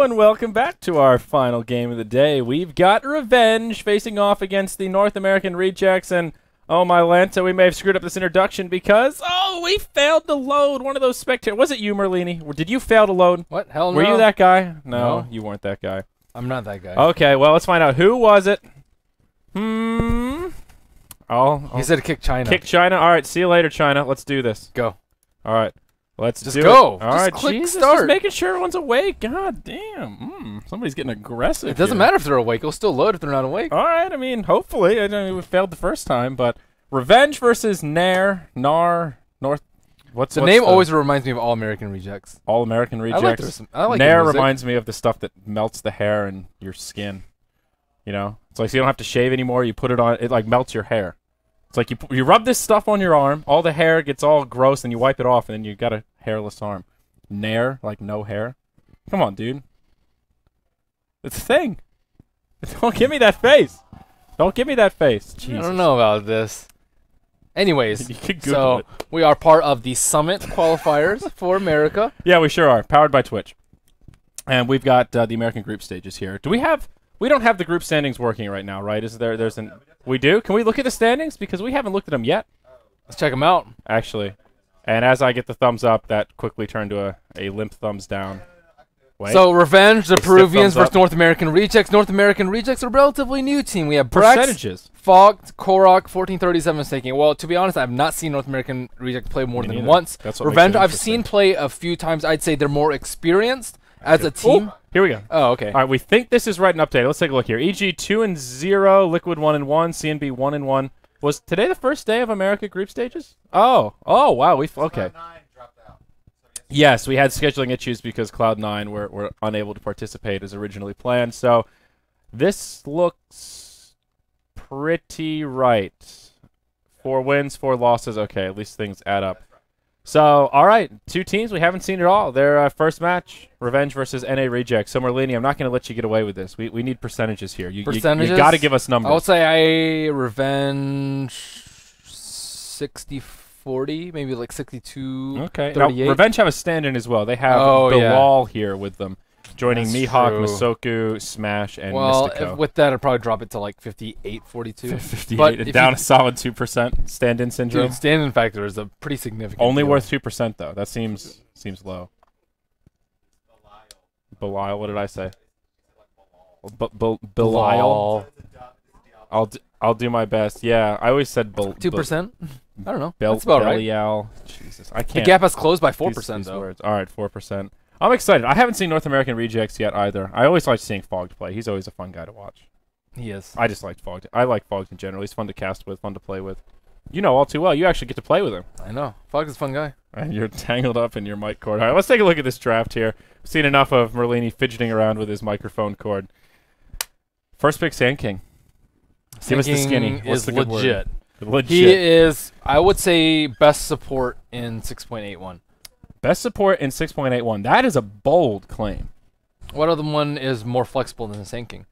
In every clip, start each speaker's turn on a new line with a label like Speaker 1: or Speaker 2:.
Speaker 1: Hello and welcome back to our final game of the day. We've got Revenge facing off against the North American Rejects and oh my Lanta, we may have screwed up this introduction because oh we failed to load one of those spectators. Was it you, Merlini? Did you fail to load?
Speaker 2: What? Hell
Speaker 1: Were
Speaker 2: no.
Speaker 1: you that guy? No,
Speaker 2: No.
Speaker 1: you weren't that guy.
Speaker 2: I'm not that guy.
Speaker 1: Okay, well let's find out who was it. Hmm. I'll, I'll
Speaker 2: he said kick China.
Speaker 1: kick China. All right, see you later, China. Let's do this.
Speaker 2: Go.
Speaker 1: All right. Let's
Speaker 2: Just
Speaker 1: do
Speaker 2: go.
Speaker 1: It. All
Speaker 2: Just
Speaker 1: right,
Speaker 2: click
Speaker 1: Jesus,
Speaker 2: start.
Speaker 1: Just making sure everyone's awake. God damn. Mm, somebody's getting aggressive.
Speaker 2: It doesn't
Speaker 1: here.
Speaker 2: matter if they're awake. It'll still load if they're not awake.
Speaker 1: All right. I mean, hopefully. I don't know we failed the first time, but Revenge versus Nair, Nar, North. What's
Speaker 2: The
Speaker 1: what's
Speaker 2: name always reminds me of All American Rejects.
Speaker 1: All American
Speaker 2: I
Speaker 1: Rejects.
Speaker 2: like their, I like
Speaker 1: Nair reminds me of the stuff that melts the hair and your skin. You know, it's like so you don't have to shave anymore. You put it on. It like melts your hair. It's like you you rub this stuff on your arm. All the hair gets all gross, and you wipe it off, and then you got a hairless arm. Nair, like no hair. Come on, dude. It's a thing. Don't give me that face. Don't give me that face.
Speaker 2: I don't know about this. Anyways, so
Speaker 1: it.
Speaker 2: we are part of the Summit qualifiers for America.
Speaker 1: Yeah, we sure are. Powered by Twitch. And we've got uh, the American group stages here. Do we have? We don't have the group standings working right now, right? Is there? There's an. We do. Can we look at the standings because we haven't looked at them yet,
Speaker 2: Let's check them out.
Speaker 1: actually. And as I get the thumbs up, that quickly turned to a, a limp thumbs down. Wait.
Speaker 2: So Revenge, the Peruvians versus
Speaker 1: up.
Speaker 2: North American Rejects. North American Rejects are a relatively new team. We have Brax,
Speaker 1: percentages.
Speaker 2: Fogged, Korok, 1437 is taking. Well, to be honest, I've not seen North American Reject play more
Speaker 1: Me
Speaker 2: than
Speaker 1: neither.
Speaker 2: once.
Speaker 1: That's what
Speaker 2: Revenge, I've seen play a few times. I'd say they're more experienced as a team.
Speaker 1: Oh, here we go.
Speaker 2: Oh, okay.
Speaker 1: All right, we think this is right and updated. Let's take a look here. EG two and zero, Liquid one and one, CNB one and one. Was today the first day of America group stages? Oh, oh wow, we okay. Yes, we had scheduling issues because Cloud Nine were were unable to participate as originally planned. So this looks pretty right. Four wins, four losses. Okay, at least things add up. So, all right, two teams we haven't seen at all. Their uh, first match, Revenge versus NA Reject. So, Merlini, I'm not going to let you get away with this. We, we need percentages here. You, you-
Speaker 2: Percentages?
Speaker 1: You, got to give us numbers.
Speaker 2: I would say I Revenge 60 40, maybe like 62.
Speaker 1: okay. Now, Revenge have a stand-in as well. They have
Speaker 2: Oh, yeah.
Speaker 1: Bilal here with them, joining
Speaker 2: That's
Speaker 1: Mihawk,
Speaker 2: true.
Speaker 1: Masoku, Smash, and
Speaker 2: well,
Speaker 1: Mystico.
Speaker 2: if with that, I'd probably drop it to like 58 42.
Speaker 1: 58
Speaker 2: but
Speaker 1: and down
Speaker 2: you-
Speaker 1: a solid 2% stand-in syndrome.
Speaker 2: Dude, stand-in factor is a pretty significant.
Speaker 1: Only
Speaker 2: deal.
Speaker 1: worth 2% though. That seems seems low. Belial, what did I say? B- b- Belial. I'll d- I'll do my best. Yeah, I always said Bel-
Speaker 2: Two percent. I don't know.
Speaker 1: Bel-
Speaker 2: That's about right.
Speaker 1: Belial. Jesus, I can't.
Speaker 2: The gap has closed by four
Speaker 1: these-
Speaker 2: percent
Speaker 1: these
Speaker 2: though.
Speaker 1: words. All right, four percent. I'm excited. I haven't seen North American Rejects yet either. I always like seeing Fogged play. He's always a fun guy to watch.
Speaker 2: He is.
Speaker 1: I just like Fogged. I like Fogged in general. He's fun to cast with, fun to play with. You know all too well. You actually get to play with him.
Speaker 2: I know. Fox is a fun guy.
Speaker 1: And you're tangled up in your mic cord. All right, let's take a look at this draft here. We've seen enough of Merlini fidgeting around with his microphone cord. First pick, Sand King. Give us the skinny. What's
Speaker 2: is
Speaker 1: the good word?
Speaker 2: legit.
Speaker 1: Legit.
Speaker 2: He is, I would say, best support in 6.81.
Speaker 1: Best support in 6.81. That is a bold claim.
Speaker 2: What other one is more flexible than the Sand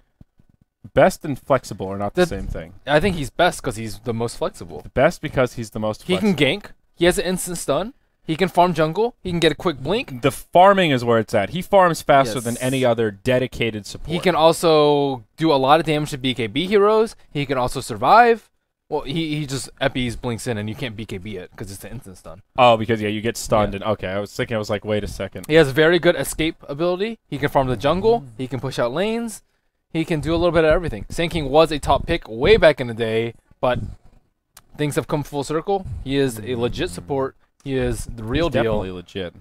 Speaker 1: Best and flexible are not the,
Speaker 2: The-
Speaker 1: same thing.
Speaker 2: I think he's best because he's the most flexible.
Speaker 1: Best because he's the most
Speaker 2: He can gank. He has an instant stun. He can farm jungle. He can get a quick blink.
Speaker 1: the farming is where it's at. He farms faster
Speaker 2: Yes.
Speaker 1: than any other dedicated support.
Speaker 2: He can also do a lot of damage to BKB heroes. He can also survive. Well, he, he just epis blinks in and you can't BKB it because it's an instant stun.
Speaker 1: Oh, because yeah, you get stunned
Speaker 2: Yeah.
Speaker 1: and okay. I was thinking. I was like, wait a second.
Speaker 2: He has very good escape ability. He can farm the jungle. He can push out lanes. He can do a little bit of everything. Sand King was a top pick way back in the day, but things have come full circle. He is a legit support. He is the real
Speaker 1: He's
Speaker 2: deal.
Speaker 1: Definitely legit.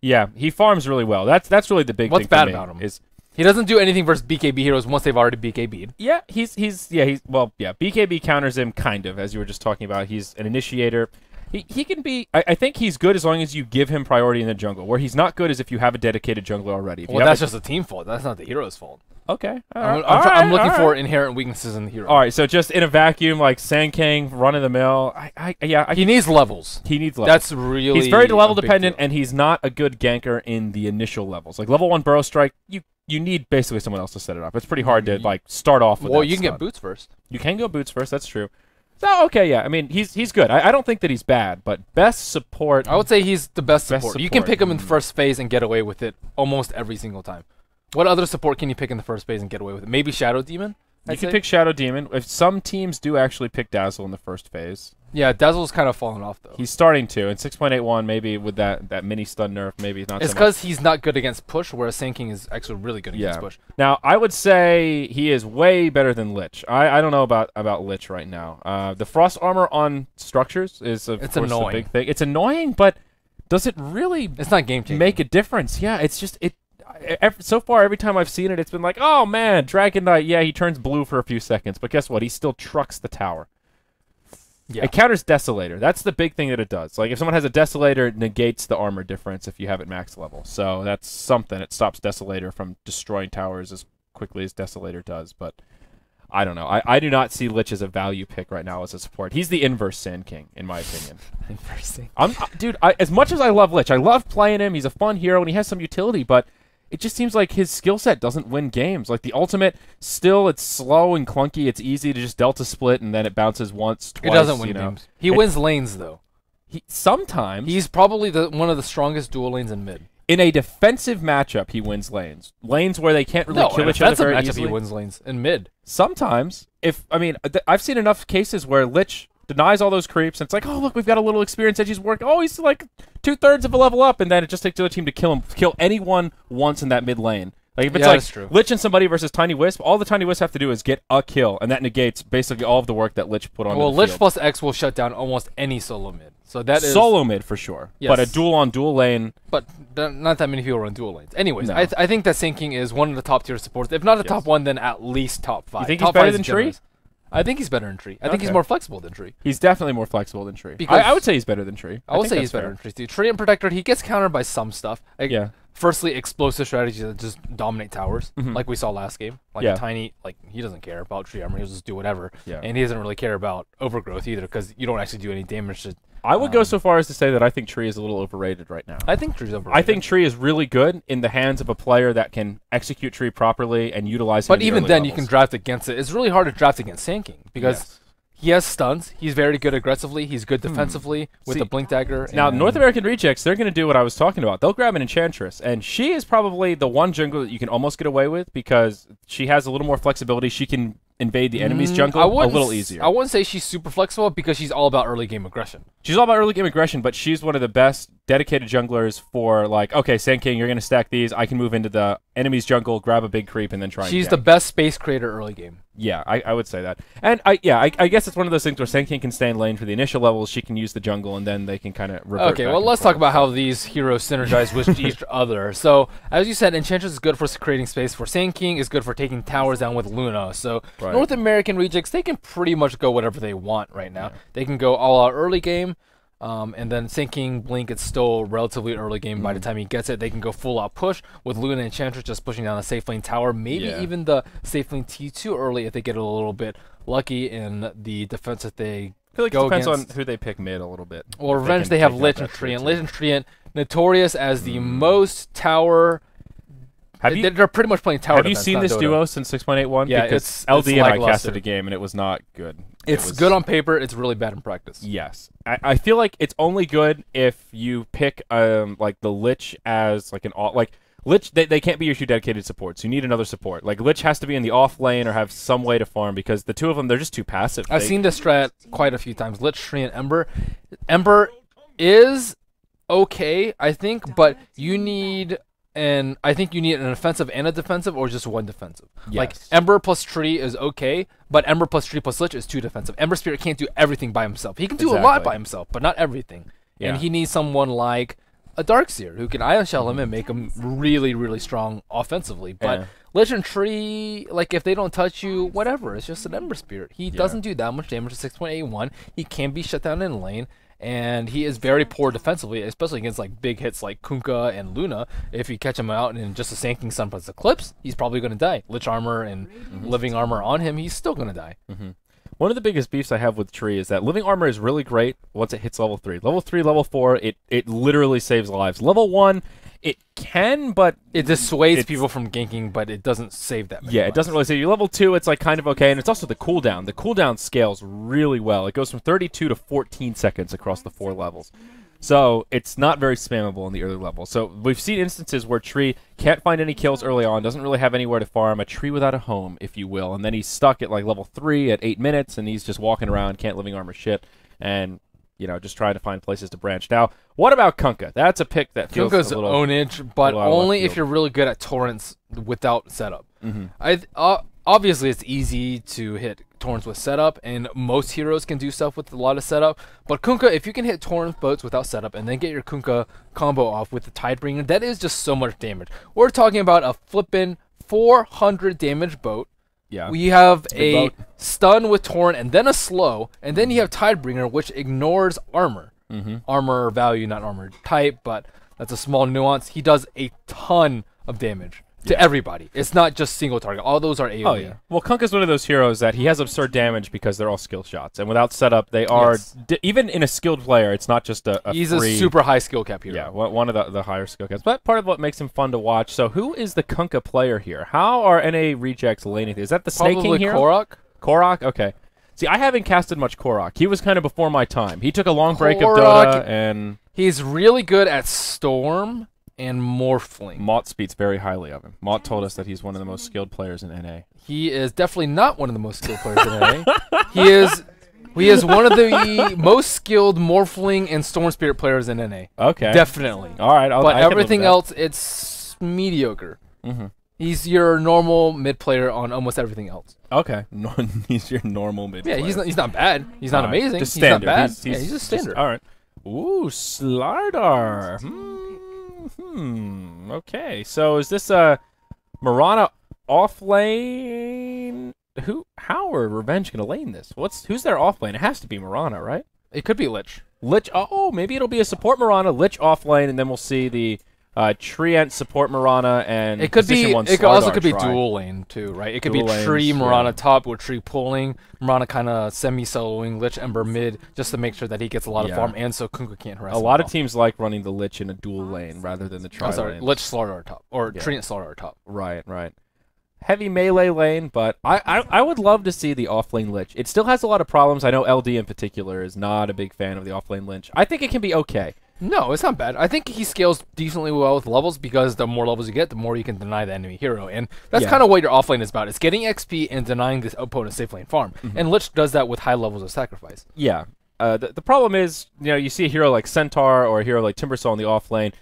Speaker 1: Yeah, he farms really well. That's that's really the big
Speaker 2: What's
Speaker 1: thing.
Speaker 2: bad
Speaker 1: for me,
Speaker 2: about him?
Speaker 1: Is
Speaker 2: He doesn't do anything versus BKB heroes once they've already BKB'd.
Speaker 1: yeah, he's he's yeah he's well yeah. BKB counters him kind of as you were just talking about. He's an initiator. He, he can be. I, I think he's good as long as you give him priority in the jungle. Where he's not good is if you have a dedicated jungler already. If
Speaker 2: Well, that's
Speaker 1: a-
Speaker 2: just a team fault. That's not the hero's fault.
Speaker 1: okay. all
Speaker 2: I'm,
Speaker 1: right,
Speaker 2: I'm, I'm looking
Speaker 1: all
Speaker 2: for
Speaker 1: right.
Speaker 2: inherent weaknesses in the hero.
Speaker 1: All right, so just in a vacuum, like Sand King, run of the mill. I, I yeah, I,
Speaker 2: He needs levels.
Speaker 1: he needs levels.
Speaker 2: That's really
Speaker 1: he's very level dependent,
Speaker 2: deal.
Speaker 1: and he's not a good ganker in the initial levels. Like level one burrow strike, you you need basically someone else to set it up. It's pretty hard to
Speaker 2: mm-hmm.
Speaker 1: like start off with.
Speaker 2: Well, you can get boots first.
Speaker 1: You can go boots first. That's true. So okay, yeah. I mean, he's he's good. I, I don't think that he's bad, but best support.
Speaker 2: I would say he's the best
Speaker 1: Best
Speaker 2: support. You can pick him in the first phase and get away with it almost every single time. What other support can you pick in the first phase and get away with it? Maybe Shadow Demon.
Speaker 1: You can pick Shadow Demon. If some teams do actually pick Dazzle in the first phase,
Speaker 2: Yeah, Dazzle's kind of fallen off though.
Speaker 1: he's starting to. In 6.81, maybe with that that mini stun nerf, maybe not.
Speaker 2: It's
Speaker 1: so
Speaker 2: because he's not good against push, whereas Sand King is actually really good against
Speaker 1: Yeah.
Speaker 2: push.
Speaker 1: Now, I would say he is way better than Lich. I, I don't know about, about Lich right now. Uh, the frost armor on structures is of
Speaker 2: It's
Speaker 1: course the big thing. It's annoying, but does it really
Speaker 2: It's not game changing.
Speaker 1: make a difference? Yeah, it's just it. I- So far, every time I've seen it, it's been like, oh man, Dragon Knight. Yeah, he turns blue for a few seconds, but guess what? He still trucks the tower.
Speaker 2: Yeah.
Speaker 1: It counters Desolator. That's the big thing that it does. Like if someone has a Desolator, it negates the armor difference if you have it max level. So that's something. It stops Desolator from destroying towers as quickly as Desolator does. But I don't know. I, I do not see Lich as a value pick right now as a support. He's the inverse Sand King, in my opinion.
Speaker 2: Interesting.
Speaker 1: I'm, uh, dude. I, as much as I love Lich, I love playing him. He's a fun hero and he has some utility, but it just seems like his skill set doesn't win games. Like the ultimate, still it's slow and clunky. It's easy to just delta split and then it bounces once, twice.
Speaker 2: It doesn't win
Speaker 1: you know?
Speaker 2: games. He
Speaker 1: It-
Speaker 2: wins lanes though.
Speaker 1: He, sometimes
Speaker 2: He's probably the one of the strongest dual lanes in mid.
Speaker 1: in a defensive matchup he wins lanes. Lanes where they can't really
Speaker 2: no,
Speaker 1: kill each other very
Speaker 2: matchup
Speaker 1: easily.
Speaker 2: he wins lanes in mid.
Speaker 1: Sometimes, if I mean, I've seen enough cases where Lich denies all those creeps, and it's like, oh look, we've got a little experience edge. He's working. Oh, he's like two thirds of a level up, and then it just takes the other team to kill him, kill anyone once in that mid lane. Like if it's
Speaker 2: Yeah,
Speaker 1: like
Speaker 2: true.
Speaker 1: Lich and somebody versus Tiny Wisp, all the Tiny Wisp have to do is get a kill, and that negates basically all of the work that Lich put on.
Speaker 2: Well, Lich
Speaker 1: field.
Speaker 2: plus X will shut down almost any solo mid. So that is
Speaker 1: solo mid for sure, but a duel on duel lane.
Speaker 2: but not that many people run dual lanes. Anyways,
Speaker 1: No.
Speaker 2: I, th- I think that Sand King is one of the top tier supports. If not the
Speaker 1: Yes.
Speaker 2: top one, then at least top five.
Speaker 1: You think he's
Speaker 2: top
Speaker 1: better
Speaker 2: five is
Speaker 1: than Tree?
Speaker 2: generous. I think he's better than Tree. I think he's more flexible than Tree.
Speaker 1: He's definitely more flexible than Tree.
Speaker 2: Because-
Speaker 1: I, I would say he's better than Tree.
Speaker 2: I, would
Speaker 1: think
Speaker 2: say
Speaker 1: that's
Speaker 2: he's better than Tree. too. Treant Protector, he gets countered by some stuff. Like,
Speaker 1: Yeah.
Speaker 2: Firstly, explosive strategies that just dominate towers,
Speaker 1: Mhm.
Speaker 2: like we saw last game. Like
Speaker 1: Yeah.
Speaker 2: a tiny, like he doesn't care about tree armor. He'll just do whatever,
Speaker 1: Yeah.
Speaker 2: and he doesn't really care about overgrowth either, because you don't actually do any damage. To,
Speaker 1: I would go
Speaker 2: Um,
Speaker 1: so far as to say that I think Tree is a little overrated right now.
Speaker 2: I think tree's overrated.
Speaker 1: I think Tree is really good in the hands of a player that can execute Tree properly and utilize
Speaker 2: but
Speaker 1: the
Speaker 2: even
Speaker 1: early
Speaker 2: then, you can draft against it. It's really hard to draft against Sand King because
Speaker 1: Yes.
Speaker 2: he has stuns. He's very good aggressively. He's good defensively with
Speaker 1: Hmm. See,
Speaker 2: the blink dagger.
Speaker 1: Now, North American Rejects, they're going to do what I was talking about. They'll grab an Enchantress, and she is probably the one jungle that you can almost get away with because she has a little more flexibility. She can invade the enemy's
Speaker 2: Mm,
Speaker 1: jungle a little easier.
Speaker 2: I wouldn't say she's super flexible because she's all about early game aggression.
Speaker 1: She's all about early game aggression, but she's one of the best dedicated junglers for like, okay, Sand King, you're going to stack these. I can move into the enemy's jungle, grab a big creep, and then try.
Speaker 2: She's
Speaker 1: and
Speaker 2: the best space creator early game.
Speaker 1: Yeah, I, I would say that. And I yeah, I, I guess it's one of those things where Sand King can stay in lane for the initial levels. She can use the jungle, and then they can kind of revert.
Speaker 2: Okay, well, let's
Speaker 1: forth.
Speaker 2: talk about how these heroes synergize with each other. So, as you said, Enchantress is good for creating space. For Sand King is good for taking towers down with Luna. So,
Speaker 1: Right.
Speaker 2: North American rejects they can pretty much go whatever they want right now. They can go all out early game. Um, and then Sand King Blink, it's still relatively early game. By the
Speaker 1: Mm-hmm.
Speaker 2: time he gets it, they can go full out push with Luna and Enchantress just pushing down a safe lane tower. Maybe
Speaker 1: Yeah.
Speaker 2: even the safe lane T2 early if they get a little bit lucky in the defense that they
Speaker 1: I feel like it
Speaker 2: go
Speaker 1: depends
Speaker 2: against-
Speaker 1: on who they pick mid a little bit.
Speaker 2: well, Revenge,
Speaker 1: can
Speaker 2: they have Lich and Treant. Lich and Treant, notorious as the most tower.
Speaker 1: Have you
Speaker 2: They're pretty much playing tower.
Speaker 1: have you seen this
Speaker 2: Dota.
Speaker 1: duo since 6.81?
Speaker 2: Yeah,
Speaker 1: because
Speaker 2: it's-
Speaker 1: LD
Speaker 2: it's
Speaker 1: and I casted a game and it was not good. It
Speaker 2: It's
Speaker 1: was-
Speaker 2: good on paper. It's really bad in practice.
Speaker 1: Yes, I, I feel like it's only good if you pick um like the Lich as like an all like Lich. They, they can't be your two dedicated supports. You need another support. Like Lich has to be in the off lane or have some way to farm because the two of them they're just too passive.
Speaker 2: I've
Speaker 1: They-
Speaker 2: seen this strat quite a few times. Lich, Treant, Ember. Ember is okay, I think, but you need and I think you need an offensive and a defensive, or just one defensive. Like Ember plus Tree is okay, but Ember plus Tree plus Lich is too defensive. Ember Spirit can't do everything by himself. He can do a lot by himself, but not everything.
Speaker 1: Yeah.
Speaker 2: And he needs someone like a Darkseer who can Ion Shell him and make him really, really strong offensively. But
Speaker 1: Yeah.
Speaker 2: Lich and Tree, like if they don't touch you, whatever. It's just an Ember Spirit. He doesn't do that much damage to 6.81. He can be shut down in lane. And he is very poor defensively, especially against like big hits like Kunkka and Luna. If you catch him out in just a Sand King Sun plus Eclipse, he's probably going to die. Lich armor and mm-hmm. living armor on him, he's still going to die. Mm-hmm.
Speaker 1: one of the biggest beefs I have with Tree is that living armor is really great once it hits level three. Level three, level four, it it literally saves lives. Level one, it can, but
Speaker 2: It dissuades people from ganking, but it doesn't save that.
Speaker 1: Yeah, it doesn't really save you. Level two, it's like kind of okay, and it's also the cooldown. The cooldown scales really well. It goes from 32 to 14 seconds across the four levels. So it's not very spammable in the early levels. So we've seen instances where Tree can't find any kills early on, doesn't really have anywhere to farm, a tree without a home, if you will, and then he's stuck at like level three at eight minutes, and he's just walking around, can't living armor shit, and you know just trying to find places to branch. Now, what about Kunkka? That's a pick that feels
Speaker 2: Kunkka's
Speaker 1: a little.
Speaker 2: ownage, but
Speaker 1: little out of left
Speaker 2: only if you're really good at torrents without setup.
Speaker 1: Mhm.
Speaker 2: I uh, obviously it's easy to hit torrents with setup, and most heroes can do stuff with a lot of setup. But Kunkka, if you can hit torrent boats without setup and then get your Kunkka combo off with the Tidebringer, that is just so much damage. We're talking about a flippin' 400 damage boat.
Speaker 1: Yeah.
Speaker 2: We have
Speaker 1: a boat.
Speaker 2: stun with torrent and then a slow, and then you have Tidebringer, which ignores armor.
Speaker 1: mm-hmm.
Speaker 2: Armor value, not armor type, but that's a small nuance. He does a ton of damage to everybody. It's not just single target. All those are AoE.
Speaker 1: Oh yeah. Well, Kunkka's one of those heroes that he has absurd damage because they're all skill shots, and without setup, they are
Speaker 2: Yes.
Speaker 1: even in a skilled player. It's not just a, a
Speaker 2: He's
Speaker 1: free,
Speaker 2: a super high skill cap hero.
Speaker 1: yeah one of the, the higher skill caps. But part of what makes him fun to watch. So who is the Kunkka player here? How are NA rejects laning? Is that the Snake
Speaker 2: Probably
Speaker 1: King hero?
Speaker 2: Korok.
Speaker 1: Korok. Okay. See, I haven't casted much Korok. He was kind of before my time. He took a long break of
Speaker 2: Korok-
Speaker 1: Dota, and
Speaker 2: He's really good at Storm and Morphling.
Speaker 1: Mott speaks very highly of him. Mott told us that he's one of the most skilled players in NA.
Speaker 2: He is definitely not one of the most skilled players in NA. he is he is one of the most skilled Morphling and Storm Spirit players in NA.
Speaker 1: Okay.
Speaker 2: Definitely.
Speaker 1: All right. I'll,
Speaker 2: but
Speaker 1: I can live with
Speaker 2: everything else, it's mediocre.
Speaker 1: Mhm.
Speaker 2: He's your normal mid player on almost everything else.
Speaker 1: Okay. No, he's your normal mid.
Speaker 2: Yeah, he's not, he's not bad. He's not
Speaker 1: right.
Speaker 2: amazing.
Speaker 1: Just
Speaker 2: he's
Speaker 1: standard.
Speaker 2: not bad.
Speaker 1: He's,
Speaker 2: yeah, he's just standard.
Speaker 1: all right. Ooh, Slardar. Hmm. Hmm. Okay. So is this a Mirana off lane? Who? How are Revenge gonna lane this? What's who's their off lane? It has to be Mirana, right?
Speaker 2: It could be Lich.
Speaker 1: Lich. Oh, maybe it'll be a support Mirana, Lich off lane, and then we'll see the uh, Treant support Mirana and
Speaker 2: It could be.
Speaker 1: one
Speaker 2: It could also could be
Speaker 1: try.
Speaker 2: dual lane too, right? It could
Speaker 1: Dual
Speaker 2: be tree
Speaker 1: lanes,
Speaker 2: Mirana
Speaker 1: yeah.
Speaker 2: top with tree pulling, Mirana kind of semi soloing Lich Ember mid, just to make sure that he gets a lot
Speaker 1: Yeah.
Speaker 2: of farm, and so Kunkka can't harass.
Speaker 1: A lot of teams like running the Lich in a dual lane rather than the tri.
Speaker 2: Oh, sorry,
Speaker 1: lane.
Speaker 2: Lich Slardar top or
Speaker 1: Yeah.
Speaker 2: Treant Slardar top.
Speaker 1: Right, right. Heavy melee lane, but I, I I would love to see the off lane lich. It still has a lot of problems. I know LD in particular is not a big fan of the off lane lich. I think it can be okay.
Speaker 2: No, it's not bad. I think he scales decently well with levels because the more levels you get, the more you can deny the enemy hero, and that's
Speaker 1: Yeah.
Speaker 2: kind of what your offlane is about. It's getting XP and denying this opponent's safe lane farm,
Speaker 1: Mm-hmm.
Speaker 2: and Lich does that with high levels of sacrifice.
Speaker 1: Yeah. Uh, the, the problem is, you know, you see a hero like Centaur or a hero like Timbersaw in the off lane.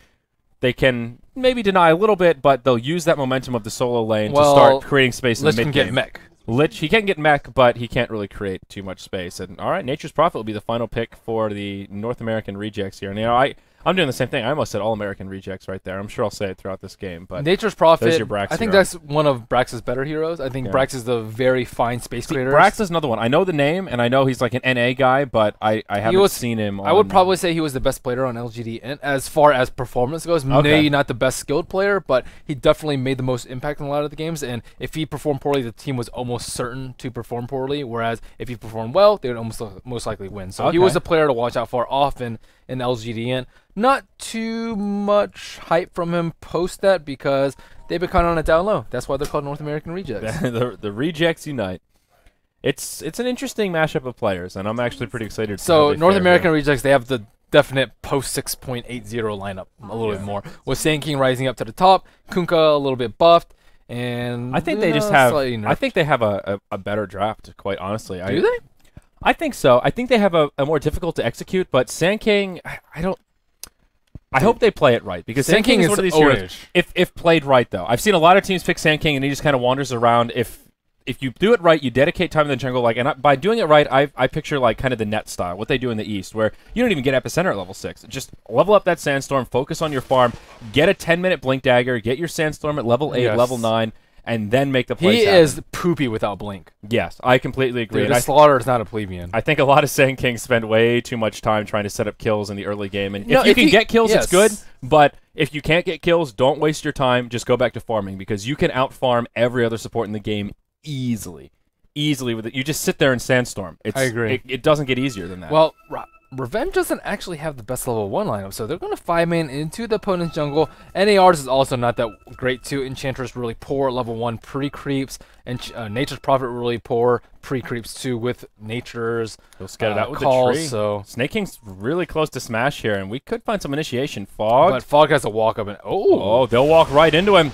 Speaker 1: They can maybe deny a little bit, but they'll use that momentum of the solo lane
Speaker 2: Well,
Speaker 1: to start creating space in the mid
Speaker 2: get mech.
Speaker 1: Lich, he can get mech, but he can't really create too much space. And all right, Nature's Prophet will be the final pick for the North American rejects here. And you know, I I'm doing the same thing. I almost said All American rejects right there. I'm sure I'll say it throughout this game, but
Speaker 2: Nature's Prophet.
Speaker 1: your Brax
Speaker 2: I think
Speaker 1: hero.
Speaker 2: that's one of Brax's better heroes. I think
Speaker 1: Yeah.
Speaker 2: Brax is the very fine space
Speaker 1: See,
Speaker 2: creator.
Speaker 1: Brax is another one. I know the name, and I know he's like an NA guy, but I, I haven't
Speaker 2: was-
Speaker 1: seen him.
Speaker 2: I would probably say he was the best player on LGD, as far as performance goes,
Speaker 1: Okay.
Speaker 2: maybe not the best skilled player, but he definitely made the most impact in a lot of the games. And if he performed poorly, the team was almost certain to perform poorly. Whereas if he performed well, they would almost most likely win. So he was a player to watch out for often in LGDN. Not too much hype from him post that because they've been kind of on a down low. That's why they're called North American Rejects.
Speaker 1: the the rejects unite. It's it's an interesting mashup of players, and I'm actually pretty excited. to see how
Speaker 2: So North American
Speaker 1: here.
Speaker 2: Rejects, they have the definite post 6.80 lineup a little bit more. With Sand King rising up to the top, Kunkka a little bit buffed, and
Speaker 1: I think they just have. I think they have a, a, a better draft. Quite honestly, I,
Speaker 2: Do they?
Speaker 1: I think so. I think they have a, a more difficult to execute, but Sand King, I, I don't. I hope they play it right because Sand,
Speaker 2: Sand
Speaker 1: King,
Speaker 2: King
Speaker 1: is one of these heroes. If if played right, though, I've seen a lot of teams pick Sand King and he just kind of wanders around. If if you do it right, you dedicate time in the jungle. Like, and I, by doing it right, I I picture like kind of the net style, what they do in the East, where you don't even get epicenter at level six. Just level up that sandstorm, focus on your farm, get a ten minute blink dagger, get your sandstorm at level eight,
Speaker 2: Yes.
Speaker 1: level nine, and then make the plays
Speaker 2: He
Speaker 1: happen.
Speaker 2: is poopy without blink.
Speaker 1: Yes, I completely agree.
Speaker 2: Dude, the Slardar is not a plebeian.
Speaker 1: I think a lot of Sand Kings spend way too much time trying to set up kills in the early game. And
Speaker 2: No,
Speaker 1: if you
Speaker 2: if
Speaker 1: can
Speaker 2: you-
Speaker 1: get kills, it's good. But if you can't get kills, don't waste your time. Just go back to farming because you can out farm every other support in the game easily. easily with it. You just sit there and sandstorm. It's,
Speaker 2: I agree.
Speaker 1: It, it doesn't get easier than that.
Speaker 2: Well, Re- Revenge doesn't actually have the best level 1 lineup, so they're going to 5 man into the opponent's jungle. NAR's is also not that great, too. Enchantress really poor level 1 pre creeps, and uh, Nature's Prophet really poor pre creeps, too, with Nature's
Speaker 1: he'll scout it
Speaker 2: uh,
Speaker 1: out with
Speaker 2: calls.
Speaker 1: the tree.
Speaker 2: So,
Speaker 1: Snake King's really close to smash here, and we could find some initiation. Fog.
Speaker 2: but Fog has a walk up and oh,
Speaker 1: Oh, they'll walk right into him.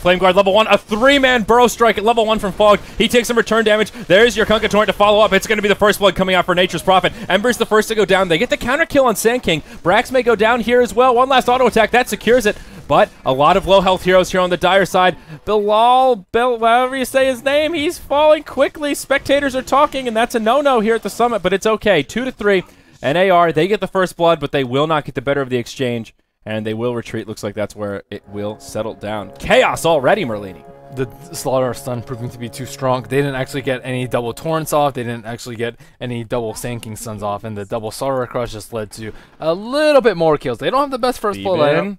Speaker 1: Flame Guard level one, a three-man burrow strike at level one from Fog. He takes some return damage. There's your Kunkka Torrent to follow up. It's going to be the first blood coming out for Nature's Prophet. Ember's the first to go down. They get the counter kill on Sand King. Brax may go down here as well. One last auto attack that secures it. But a lot of low health heroes here on the dire side. Bilal, Bill, however you say his name, he's falling quickly. Spectators are talking, and that's a no-no here at the summit. But it's okay. Two to three. NAR, they get the first blood, but they will not get the better of the exchange and they will retreat. Looks like that's where it will settle down. Chaos already, Merlini.
Speaker 2: the Slardar Stun proving to be too strong. They didn't actually get any double Torrents off. They didn't actually get any double Sand King Stuns off, and the double Slardar Crush just led to a little bit more kills. They don't have the best first blood.
Speaker 1: Steven.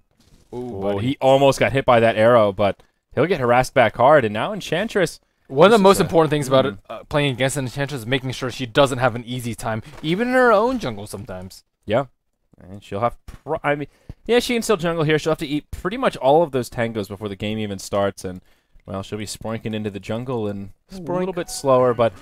Speaker 2: Ooh,
Speaker 1: Oh, he almost got hit by that arrow, but he'll get harassed back hard. And now Enchantress.
Speaker 2: One of the most important things about
Speaker 1: mm.
Speaker 2: it, uh, playing against an Enchantress is making sure she doesn't have an easy time, even in her own jungle sometimes.
Speaker 1: Yeah. And she'll have. Pro- I mean, yeah, she can still jungle here. She'll have to eat pretty much all of those tangos before the game even starts. And, well, she'll be sprinking into the jungle and a little bit slower, but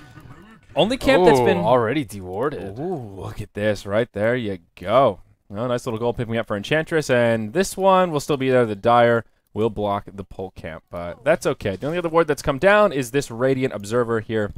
Speaker 1: only camp that's been.
Speaker 2: already dewarded.
Speaker 1: Ooh, look at this. Right there you go. Well, nice little goal picking up for Enchantress. And this one will still be there. The Dire will block the pole camp, but that's okay. The only other ward that's come down is this Radiant Observer here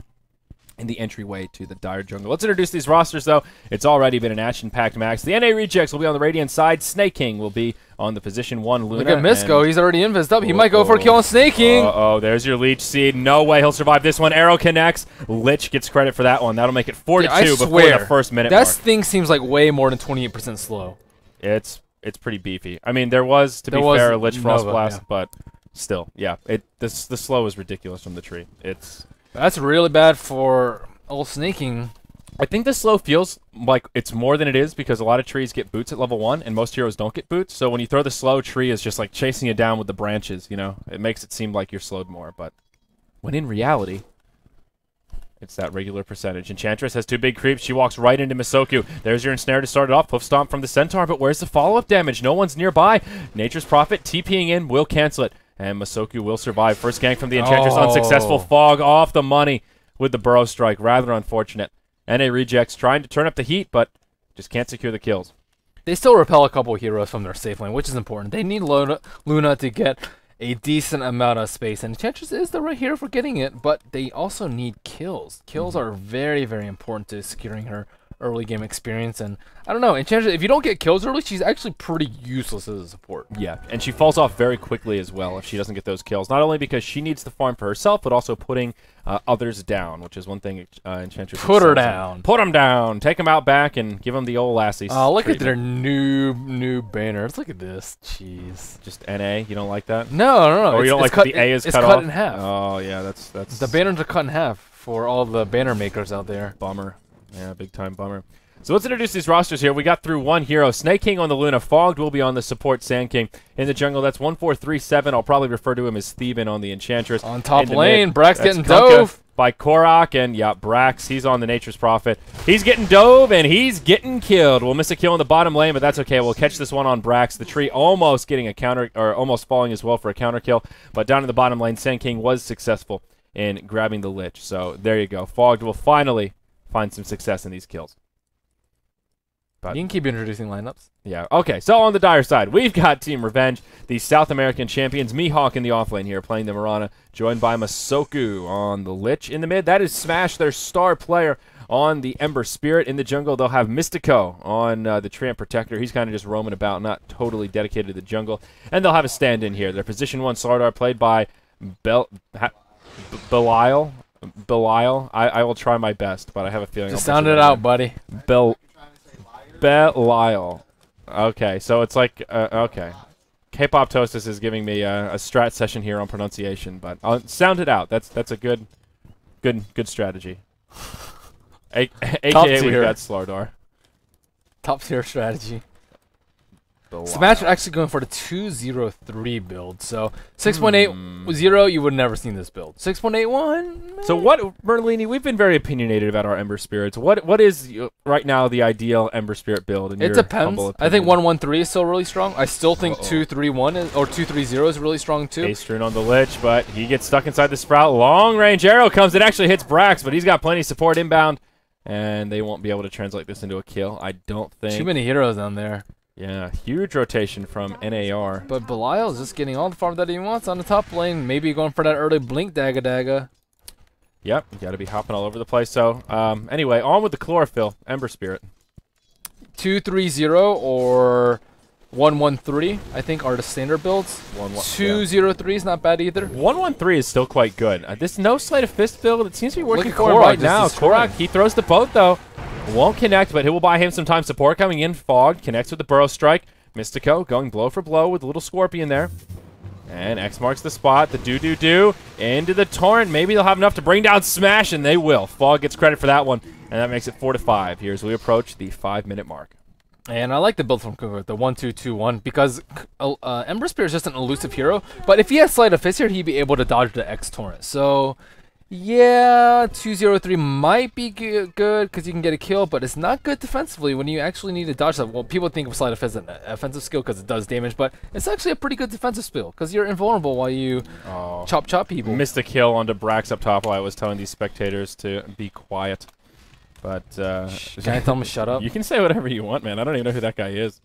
Speaker 1: in the entryway to the Dire Jungle. Let's introduce these rosters, though. It's already been an action-packed max. The NA Rejects will be on the Radiant side. Snake King will be on the position one Luna.
Speaker 2: Look at
Speaker 1: Mystico.
Speaker 2: He's already invis up. He might go for a kill on Snake King.
Speaker 1: Uh-oh, there's your Leech Seed. No way he'll survive this one. Arrow connects. Lich gets credit for that one. That'll make it 4 to
Speaker 2: Yeah, I
Speaker 1: 2 before
Speaker 2: swear,
Speaker 1: the first minute
Speaker 2: that
Speaker 1: mark.
Speaker 2: thing seems like way more than 28% slow.
Speaker 1: It's it's pretty beefy. I mean, there was to
Speaker 2: There
Speaker 1: be
Speaker 2: was
Speaker 1: fair a Lich Frost
Speaker 2: Nova,
Speaker 1: Blast,
Speaker 2: yeah.
Speaker 1: but still, yeah. It this the slow is ridiculous from the tree. It's
Speaker 2: That's really bad for old sneaking.
Speaker 1: I think the slow feels like it's more than it is because a lot of trees get boots at level one and most heroes don't get boots. So when you throw the slow tree is just like chasing you down with the branches, you know. It makes it seem like you're slowed more, but when in reality it's that regular percentage. Enchantress has two big creeps. She walks right into Misoku. There's your ensnare to start it off. Hoof stomp from the Centaur, but where's the follow-up damage? No one's nearby. Nature's Prophet TPing in will cancel it. And Masoku will survive. First gank from the Enchantress.
Speaker 2: Oh.
Speaker 1: Unsuccessful. Fog off the money with the Burrow Strike. Rather unfortunate. NA Rejects trying to turn up the heat, but just can't secure the kills.
Speaker 2: They still repel a couple heroes from their safe lane, which is important. They need Luna, Luna to get a decent amount of space, and Enchantress is the right hero for getting it, but they also need kills. Kills mm-hmm. are very, very important to securing her early game experience, and I don't know, Enchantress, if you don't get kills early, she's actually pretty useless as a support.
Speaker 1: Yeah, and she falls off very quickly as well if she doesn't get those kills. Not only because she needs the farm for herself, but also putting uh, others down, which is one thing uh, Enchantress
Speaker 2: Put her
Speaker 1: in.
Speaker 2: down.
Speaker 1: Put them down. Take them out back and give them the old lassie.
Speaker 2: Oh, look at their new new banners. Look at this. Jeez.
Speaker 1: Just NA. You don't like that?
Speaker 2: No, no, no.
Speaker 1: or
Speaker 2: it's,
Speaker 1: you don't like
Speaker 2: cut,
Speaker 1: the A is
Speaker 2: it's
Speaker 1: cut,
Speaker 2: cut
Speaker 1: off?
Speaker 2: in half.
Speaker 1: Oh yeah, that's that's
Speaker 2: The banners are cut in half for all the banner makers out there.
Speaker 1: Bummer. Yeah, big time bummer. So let's introduce these rosters here. We got through one hero. Snake King on the Luna. Fogged will be on the support Sand King. In the jungle, that's 1437. I'll probably refer to him as Theban on the Enchantress.
Speaker 2: On top lane,
Speaker 1: mid,
Speaker 2: Brax getting dove.
Speaker 1: By Korok, and yeah, Brax, he's on the Nature's Prophet. He's getting dove, and he's getting killed. We'll miss a kill in the bottom lane, but that's okay. We'll catch this one on Brax. The tree almost getting a counter, or almost falling as well for a counter kill, but down in the bottom lane, Sand King was successful in grabbing the Lich. So there you go. Fogged will finally find some success in these kills. But-
Speaker 2: You can keep introducing lineups.
Speaker 1: Yeah. Okay. So on the dire side, we've got Team Revenge, the South American champions. Mihawk in the offlane here, playing the Mirana, joined by Masoku on the Lich in the mid. That is Smash, their star player on the Ember Spirit. In the jungle, they'll have Mystico on uh, the Treant Protector. He's kind of just roaming about, not totally dedicated to the jungle. And they'll have a stand-in here. Their position one Slardar, played by Bel ha- Belial. Belial. I, I will try my best, but I have a feeling.
Speaker 2: Just
Speaker 1: I'll
Speaker 2: sound it out, buddy.
Speaker 1: Bel Belial. Okay, so it's like uh, okay. Kpoptosis is giving me a, a strat session here on pronunciation, but I'll sound it out. That's that's a good, good good strategy. A- AKA we've got Slardar.
Speaker 2: Top tier strategy. Smash are actually going for the 203 build. So 6.80, you would never seen this build. 6.81.
Speaker 1: So what, Merlini? We've been very opinionated about our Ember Spirits. What what is uh, right now the ideal Ember Spirit build? In
Speaker 2: It depends. I think 113 is still really strong. I still think
Speaker 1: Uh-oh.
Speaker 2: 231 is, or 230 is really strong too.
Speaker 1: Turn on the Lich, but he gets stuck inside the Sprout. Long range arrow comes. It actually hits Brax, but he's got plenty of support inbound, and they won't be able to translate this into a kill. I don't think.
Speaker 2: Too many heroes down there.
Speaker 1: Yeah, huge rotation from NAR.
Speaker 2: But Belial is just getting all the farm that he wants on the top lane. Maybe going for that early blink dagga dagga.
Speaker 1: Yep, you got to be hopping all over the place. So, um, anyway, on with the chlorophyll, Ember Spirit.
Speaker 2: 230 or 113, I think, are the standard builds.
Speaker 1: One, one,
Speaker 2: 203 is not bad either.
Speaker 1: One one three is still quite good. Uh, this no sleight of fist build, it seems to be working for him right now. Korok, he throws the boat though. Won't connect, but he will buy him some time. Support coming in. Fog connects with the Burrow Strike. Mystico going blow for blow with a little Scorpion there. And X marks the spot. The do do do into the torrent. Maybe they'll have enough to bring down Smash, and they will. Fog gets credit for that one, and that makes it four to five. Here as we approach the five minute mark.
Speaker 2: And I like the build from Kugo, the 1-2-2-1, because uh, uh, Ember Spirit is just an elusive hero. But if he has Sleight of Fist here, he'd be able to dodge the X Torrent. So, yeah, 203 might be good because you can get a kill, but it's not good defensively when you actually need to dodge that. Well, people think of of as an offensive skill because it does damage, but it's actually a pretty good defensive skill because you're invulnerable while you
Speaker 1: Oh.
Speaker 2: chop chop people.
Speaker 1: Missed a kill onto Brax up top while I was telling these spectators to be quiet. But uh,
Speaker 2: Can I tell him to shut up?
Speaker 1: You can say whatever you want, man. I don't even know who that guy is.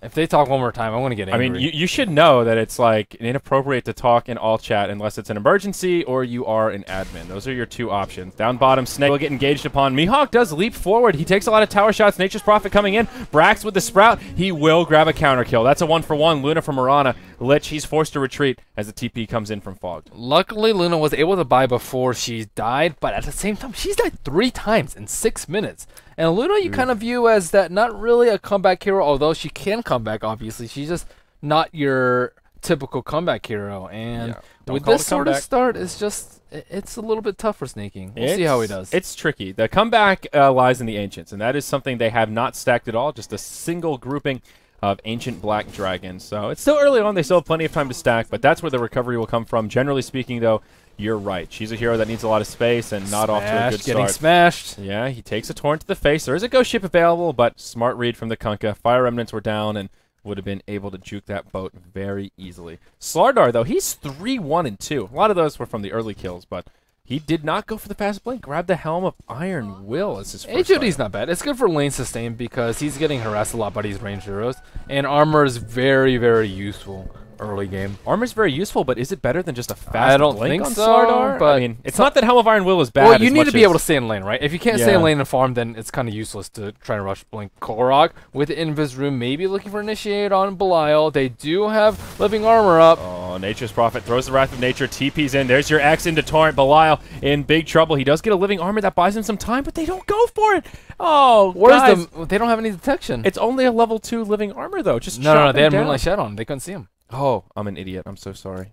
Speaker 2: If they talk one more time, I'm going to get angry.
Speaker 1: I mean, you, you should know that it's like inappropriate to talk in all chat unless it's an emergency or you are an admin. Those are your two options. Down bottom, Snake will get engaged upon. Mihawk does leap forward. He takes a lot of tower shots. Nature's Prophet coming in. Brax with the Sprout. He will grab a counter kill. That's a one for one. Luna from Mirana. Lich, he's forced to retreat as the TP comes in from Fog.
Speaker 2: Luckily, Luna was able to buy before she died, but at the same time, she's died three times in six minutes. And Luna, you kind of view as that not really a comeback hero, although she can come back, obviously. She's just not your typical comeback hero. And
Speaker 1: Yeah,
Speaker 2: with this sort of start, it's just, it's a little bit tough for Snaking. We'll see how he does.
Speaker 1: It's tricky. The comeback uh, lies in the Ancients, and that is something they have not stacked at all, just a single grouping of Ancient Black Dragons. So it's still early on. They still have plenty of time to stack, but that's where the recovery will come from. Generally speaking, though, you're right. She's a hero that needs a lot of space and not off to a
Speaker 2: Smashed,
Speaker 1: good
Speaker 2: getting
Speaker 1: start.
Speaker 2: smashed.
Speaker 1: Yeah, he takes a torrent to the face. There is a ghost ship available, but smart read from the Kunkka. Fire remnants were down and would have been able to juke that boat very easily. Slardar, though, he's 3 1 and 2. A lot of those were from the early kills, but he did not go for the fast blink. Grab the Helm of Iron Will as his first.
Speaker 2: HOD's not bad. It's good for lane sustain because he's getting harassed a lot by these ranged heroes. And armor is very, very useful early game.
Speaker 1: Armor's very useful, but is it better than just a fast
Speaker 2: I don't
Speaker 1: blink
Speaker 2: think
Speaker 1: on
Speaker 2: so,
Speaker 1: Slardar? I mean, it's not that Helm of Iron Will is bad.
Speaker 2: well, you
Speaker 1: as
Speaker 2: need
Speaker 1: much
Speaker 2: to be able to stay in lane, right? If you can't stay in lane and farm, then it's kind of useless to try to rush blink. Korok with Invis Rune, maybe looking for initiate on Belial. They do have living armor up.
Speaker 1: Oh, Nature's Prophet throws the Wrath of Nature, TP's in. There's your X into Torrent. Belial in big trouble. He does get a living armor that buys him some time, but they don't go for it. Oh,
Speaker 2: Where's
Speaker 1: guys,
Speaker 2: the? They don't have any detection.
Speaker 1: It's only a level two living armor though. Just
Speaker 2: no, no, no, they had
Speaker 1: down.
Speaker 2: Moonlight Shadow on. They couldn't see him.
Speaker 1: Oh, I'm an idiot. I'm so sorry.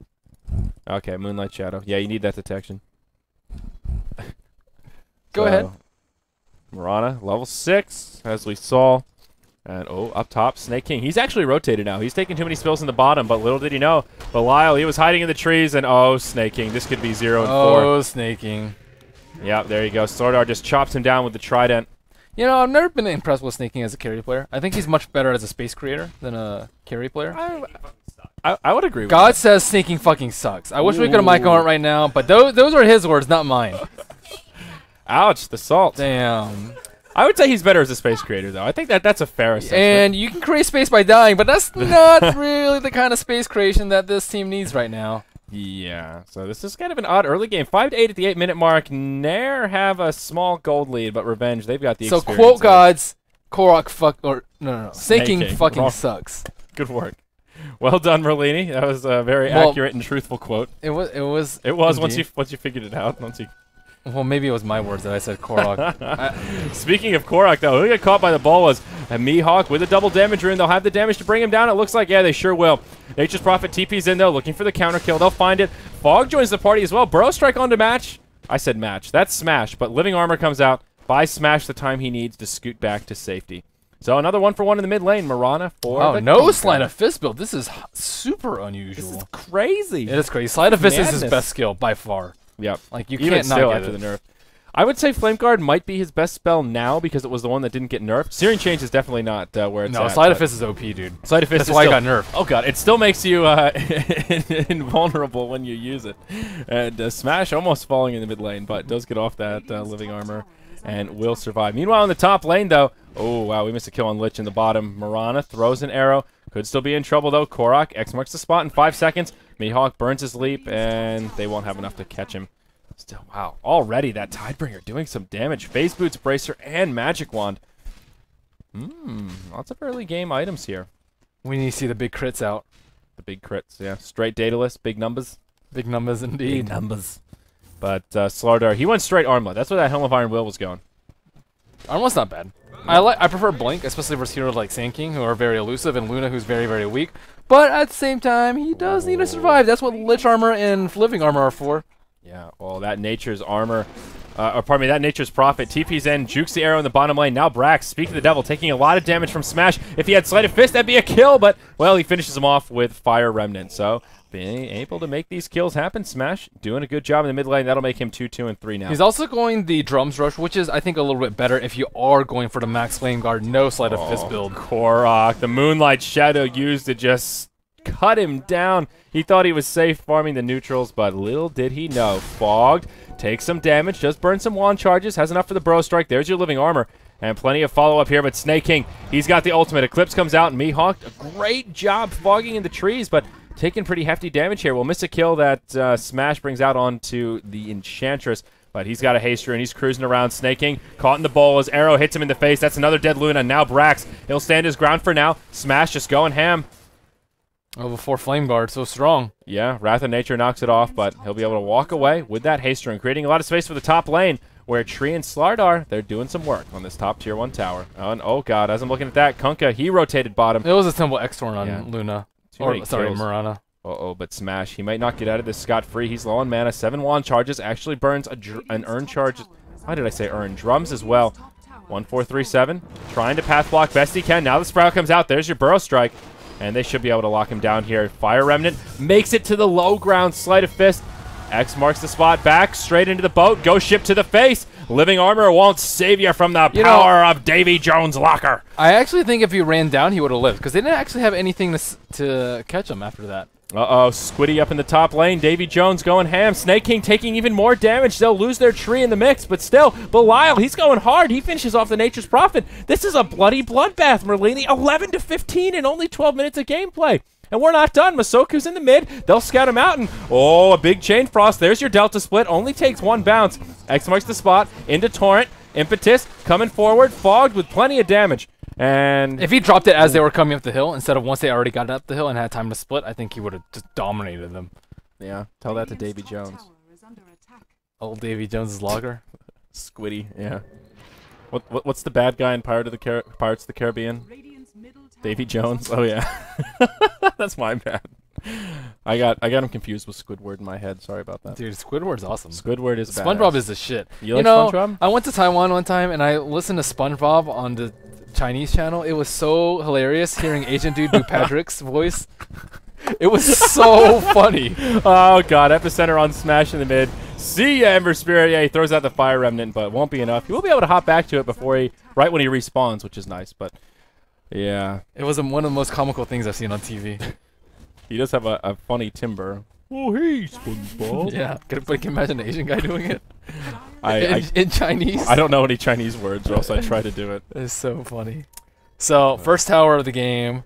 Speaker 1: Okay, Moonlight Shadow. Yeah, you need that detection.
Speaker 2: Go ahead.
Speaker 1: Marana, level six, as we saw. And oh, up top, Snake King. He's actually rotated now. He's taking too many spills in the bottom, but little did he know. Belial, he was hiding in the trees, and oh, Snake King. This could be zero and four.
Speaker 2: Oh, snaking.
Speaker 1: Yeah, there you go. Slardar just chops him down with the trident.
Speaker 2: You know, I've never been impressed with Snaking as a carry player. I think he's much better as a space creator than a carry player.
Speaker 1: I, I, I would agree with
Speaker 2: Godz says sneaking fucking sucks. I wish we could have mic on it right now, but those those are his words, not mine.
Speaker 1: Ouch, the salt.
Speaker 2: Damn.
Speaker 1: I would say he's better as a space creator, though. I think that that's a fair assessment.
Speaker 2: And you can create space by dying, but that's not really the kind of space creation that this team needs right now.
Speaker 1: Yeah, so this is kind of an odd early game. Five to eight at the eight minute mark. Nair have a small gold lead, but Revenge they've got the
Speaker 2: So quote gods, Korok fuck or no no no, Snaking. fucking
Speaker 1: Wrong.
Speaker 2: sucks.
Speaker 1: Good work. Well done, Merlini. That was a very
Speaker 2: Well-
Speaker 1: accurate and truthful quote.
Speaker 2: It was it was
Speaker 1: It was once you once you figured it out. Once you.
Speaker 2: well maybe it was my words that I said Korok. I-
Speaker 1: Speaking of Korok, though, who got caught by the ball was a Mihawk with a double damage rune. They'll have the damage to bring him down. It looks like, yeah, they sure will. Nature's Prophet TP's in, though, looking for the counter kill. They'll find it. Fog joins the party as well. Burrow strike onto match. I said match. That's smash, but Living Armor comes out. Buy Smash the time he needs to scoot back to safety. So another one for one in the mid lane. Mirana for
Speaker 2: Oh, no sleight of fist build. This is h- super
Speaker 1: This
Speaker 2: unusual.
Speaker 1: is crazy.
Speaker 2: It is crazy. Sleight of fist is his best skill by far.
Speaker 1: Yep.
Speaker 2: Like you
Speaker 1: Even
Speaker 2: can't
Speaker 1: still
Speaker 2: not get
Speaker 1: after
Speaker 2: it.
Speaker 1: the nerf. I would say Flame Guard might be his best spell now because it was the one that didn't get nerfed. Searing Chains is definitely not uh, where it's
Speaker 2: no,
Speaker 1: at.
Speaker 2: sleight of fist is OP, dude.
Speaker 1: Sleight of Fist
Speaker 2: That's
Speaker 1: is
Speaker 2: why
Speaker 1: still-
Speaker 2: got nerfed.
Speaker 1: Oh god, it still makes you uh, invulnerable when you use it. And uh, Smash almost falling in the mid lane, but does get off that uh, living armor and will survive. Meanwhile, in the top lane, though, oh wow, we missed a kill on Lich in the bottom. Mirana throws an arrow. Could still be in trouble though. Korok X marks the spot in five seconds. Mihawk burns his leap, and they won't have enough to catch him. Still, wow. Already that Tidebringer doing some damage. Phase Boots, Bracer, and Magic Wand. Hmm, lots of early game items here.
Speaker 2: We need to see the big crits out.
Speaker 1: The big crits, yeah. Straight Daedalus, big numbers.
Speaker 2: Big numbers indeed.
Speaker 1: Big numbers. But uh, Slardar, he went straight Armlet. That's where that Helm of Iron Will was going.
Speaker 2: Armor's not bad. I like. I prefer Blink, especially versus heroes like Sand King, who are very elusive, and Luna, who's very, very weak. But at the same time, he does need to survive. That's what Lich Armor and Living Armor are for.
Speaker 1: Yeah, well, that Nature's Armor, uh, or pardon me, that Nature's Prophet. TP's in, jukes the arrow in the bottom lane. Now Brax, speak of the devil, taking a lot of damage from Smash. If he had Sleight of Fist, that'd be a kill, but, well, he finishes him off with Fire Remnant. So, being able to make these kills happen, Smash doing a good job in the mid lane. That'll make him 2 2 and 3 now.
Speaker 2: He's also going the Drums Rush, which is, I think, a little bit better if you are going for the Max Flame Guard, no Sleight of Fist oh, build.
Speaker 1: Korok, the Moonlight Shadow used to just cut him down. He thought he was safe farming the neutrals, but little did he know. Fogged takes some damage, just burn some wand charges, has enough for the Burrow Strike. There's your living armor. And plenty of follow up here, but Snake King, he's got the ultimate. Eclipse comes out, and Mihawk, a great job fogging in the trees, but taking pretty hefty damage here. We'll miss a kill that uh, Smash brings out onto the Enchantress. But he's got a haster and he's cruising around. snaking, caught in the bowl. His arrow hits him in the face. That's another dead Luna. Now Brax. He'll stand his ground for now. Smash just going ham.
Speaker 2: Oh, before Flame Guard, so strong.
Speaker 1: Yeah, Wrath of Nature knocks it off, but he'll be able to walk away with that haster and creating a lot of space for the top lane where Tree and Slardar, they're doing some work on this top tier 1 tower. Oh, and, oh god, as I'm looking at that, Kunkka, he rotated bottom.
Speaker 2: It was a simple X-Torn on
Speaker 1: Yeah.
Speaker 2: Luna. Or, sorry,
Speaker 1: kills.
Speaker 2: Mirana.
Speaker 1: Uh-oh, but Smash, he might not get out of this scot-free. He's low on mana. Seven wand charges. Actually burns a dr- an earn charge. Why did I say earn? Drums as well. One, four, three, seven. Trying to path block best he can. Now the Sprout comes out. There's your Burrow Strike. And they should be able to lock him down here. Fire Remnant makes it to the low ground. Sleight of Fist. X marks the spot back. Straight into the boat. Ghost ship to the face. Living Armor won't save you from the
Speaker 2: You know-
Speaker 1: power of Davy Jones' locker.
Speaker 2: I actually think if he ran down, he would have lived because they didn't actually have anything to, s- to catch him after that.
Speaker 1: Uh-oh, Squiddy up in the top lane. Davy Jones going ham. Snake King taking even more damage. They'll lose their tree in the mix, but still, Belial, he's going hard. He finishes off the Nature's Prophet. This is a bloody bloodbath, Merlini. 11 to 15 in only 12 minutes of gameplay. And we're not done. Masoku's in the mid. They'll scout him out. And, oh, a big chain frost. There's your Delta split. Only takes one bounce. X marks the spot. Into Torrent. Impetus coming forward. Fogged with plenty of damage. And
Speaker 2: If he dropped it as they were coming up the hill instead of once they already got up the hill and had time to split, I think he would have just dominated them.
Speaker 1: yeah, tell that to Davy Jones.
Speaker 2: Old Davy Jones's logger.
Speaker 1: Squiddy, yeah. What, what what's the bad guy in Pirate of the Car- Pirates of the Caribbean? Davy Jones. Oh yeah, that's my bad. I got I got him confused with Squidward in my head. Sorry about that.
Speaker 2: Dude, Squidward's awesome.
Speaker 1: Squidward is
Speaker 2: SpongeBob
Speaker 1: badass.
Speaker 2: is the shit.
Speaker 1: You like
Speaker 2: know,
Speaker 1: SpongeBob?
Speaker 2: I went to Taiwan one time and I listened to SpongeBob on the Chinese channel. It was so hilarious hearing Asian dude do Patrick's voice. It was so funny.
Speaker 1: Oh god, epicenter on Smash in the mid. See ya, Ember Spirit. Yeah, he throws out the Fire Remnant, but won't be enough. He will be able to hop back to it before he, right when he respawns, which is nice. But yeah,
Speaker 2: It was um, one of the most comical things I've seen on TV.
Speaker 1: he does have a, a funny timber. Oh hey, SpongeBob.
Speaker 2: yeah, could, but can you imagine an Asian guy doing it
Speaker 1: I,
Speaker 2: in,
Speaker 1: I
Speaker 2: in Chinese?
Speaker 1: I don't know any Chinese words, or else I try to do it.
Speaker 2: It's so funny. So first tower of the game,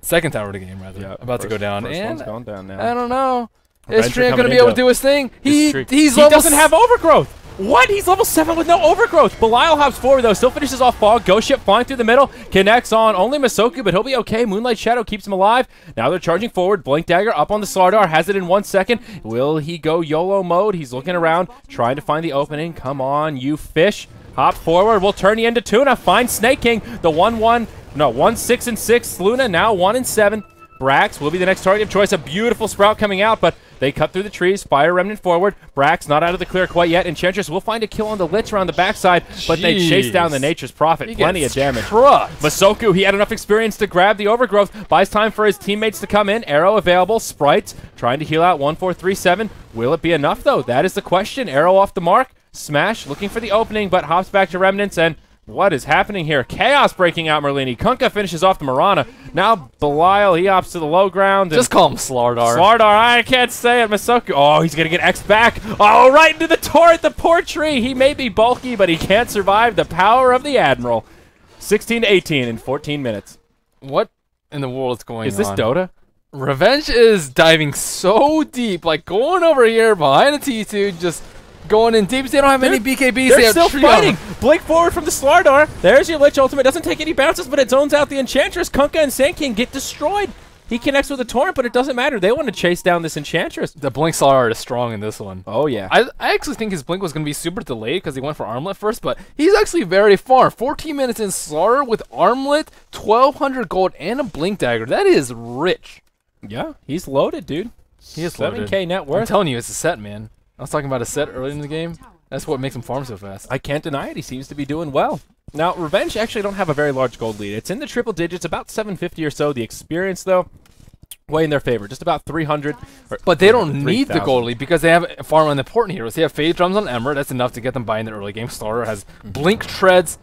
Speaker 2: second tower of the game rather,
Speaker 1: Yeah,
Speaker 2: about to go Down,
Speaker 1: First
Speaker 2: and
Speaker 1: one's going down now.
Speaker 2: I don't know. Is
Speaker 1: Treant
Speaker 2: gonna be able to do his thing? He he's
Speaker 1: he
Speaker 2: level
Speaker 1: doesn't have overgrowth. What? He's level seven with no overgrowth. Belial hops forward though, still finishes off Fog. Ghost ship flying through the middle, connects on only Masoku, but he'll be okay. Moonlight Shadow keeps him alive. Now they're charging forward. Blink Dagger up on the Slardar, has it in one second. Will he go YOLO mode? He's looking around, trying to find the opening. Come on, you fish. Hop forward. We'll turn you into tuna. Find Snake King. The one one, no one six and six. Luna now one and seven. Brax will be the next target of choice. A beautiful sprout coming out, but They cut through the trees, fire Remnant forward. Brax not out of the clear quite yet. Enchantress will find a kill on the Lich around the backside, but they chase down the Nature's Prophet.
Speaker 2: He
Speaker 1: Plenty of damage.
Speaker 2: trucked.
Speaker 1: Masoku, he had enough experience to grab the overgrowth. Buys time for his teammates to come in. Arrow available. Sprites trying to heal out 1437. Will it be enough, though? That is the question. Arrow off the mark. Smash looking for the opening, but hops back to Remnants. And what is happening here? Chaos breaking out Merlini. Kunkka finishes off the Mirana. Now Belial, he opts to the low ground.
Speaker 2: Just call him Slardar.
Speaker 1: Slardar, I can't say it. Masoku. Oh, he's going to get X back. Oh, right into the turret, the poor tree. He may be bulky, but he can't survive the power of the Admiral. 16 to 18 in 14 minutes.
Speaker 2: what in the world is going on?
Speaker 1: Is this
Speaker 2: on?
Speaker 1: Dota?
Speaker 2: Revenge is diving so deep, like going over here behind the T2, just going in deep. They don't have any BKBs. they
Speaker 1: They're
Speaker 2: have
Speaker 1: still fighting. Blink forward from the Slardar. There's your Lich ultimate. Doesn't take any bounces, but it zones out the Enchantress. Kunkka and Sand King get destroyed. He connects with a Torrent, but it doesn't matter. They want to chase down this Enchantress.
Speaker 2: The Blink Slardar is strong in this one.
Speaker 1: Oh, yeah.
Speaker 2: I, I actually think his blink was going to be super delayed because he went for armlet first, but he's actually very far. 14 minutes in Slardar with armlet, 1200 gold, and a blink dagger. That is rich.
Speaker 1: yeah, he's loaded, dude.
Speaker 2: He is
Speaker 1: 7k net worth.
Speaker 2: I'm telling you, it's a set, man. I was talking about a set early in the game. That's what makes him farm so fast.
Speaker 1: I can't deny it. He seems to be doing well. Now, Revenge actually don't have a very large gold lead. It's in the triple digits, about 750 or so. The experience, though, way in their favor. Just about 300. or-
Speaker 2: But they don't
Speaker 1: 3,000.
Speaker 2: need the gold lead because they have farm on the important heroes. They have phase drums on Ember. That's enough to get them by in the early game. Starter has mm-hmm. blink treads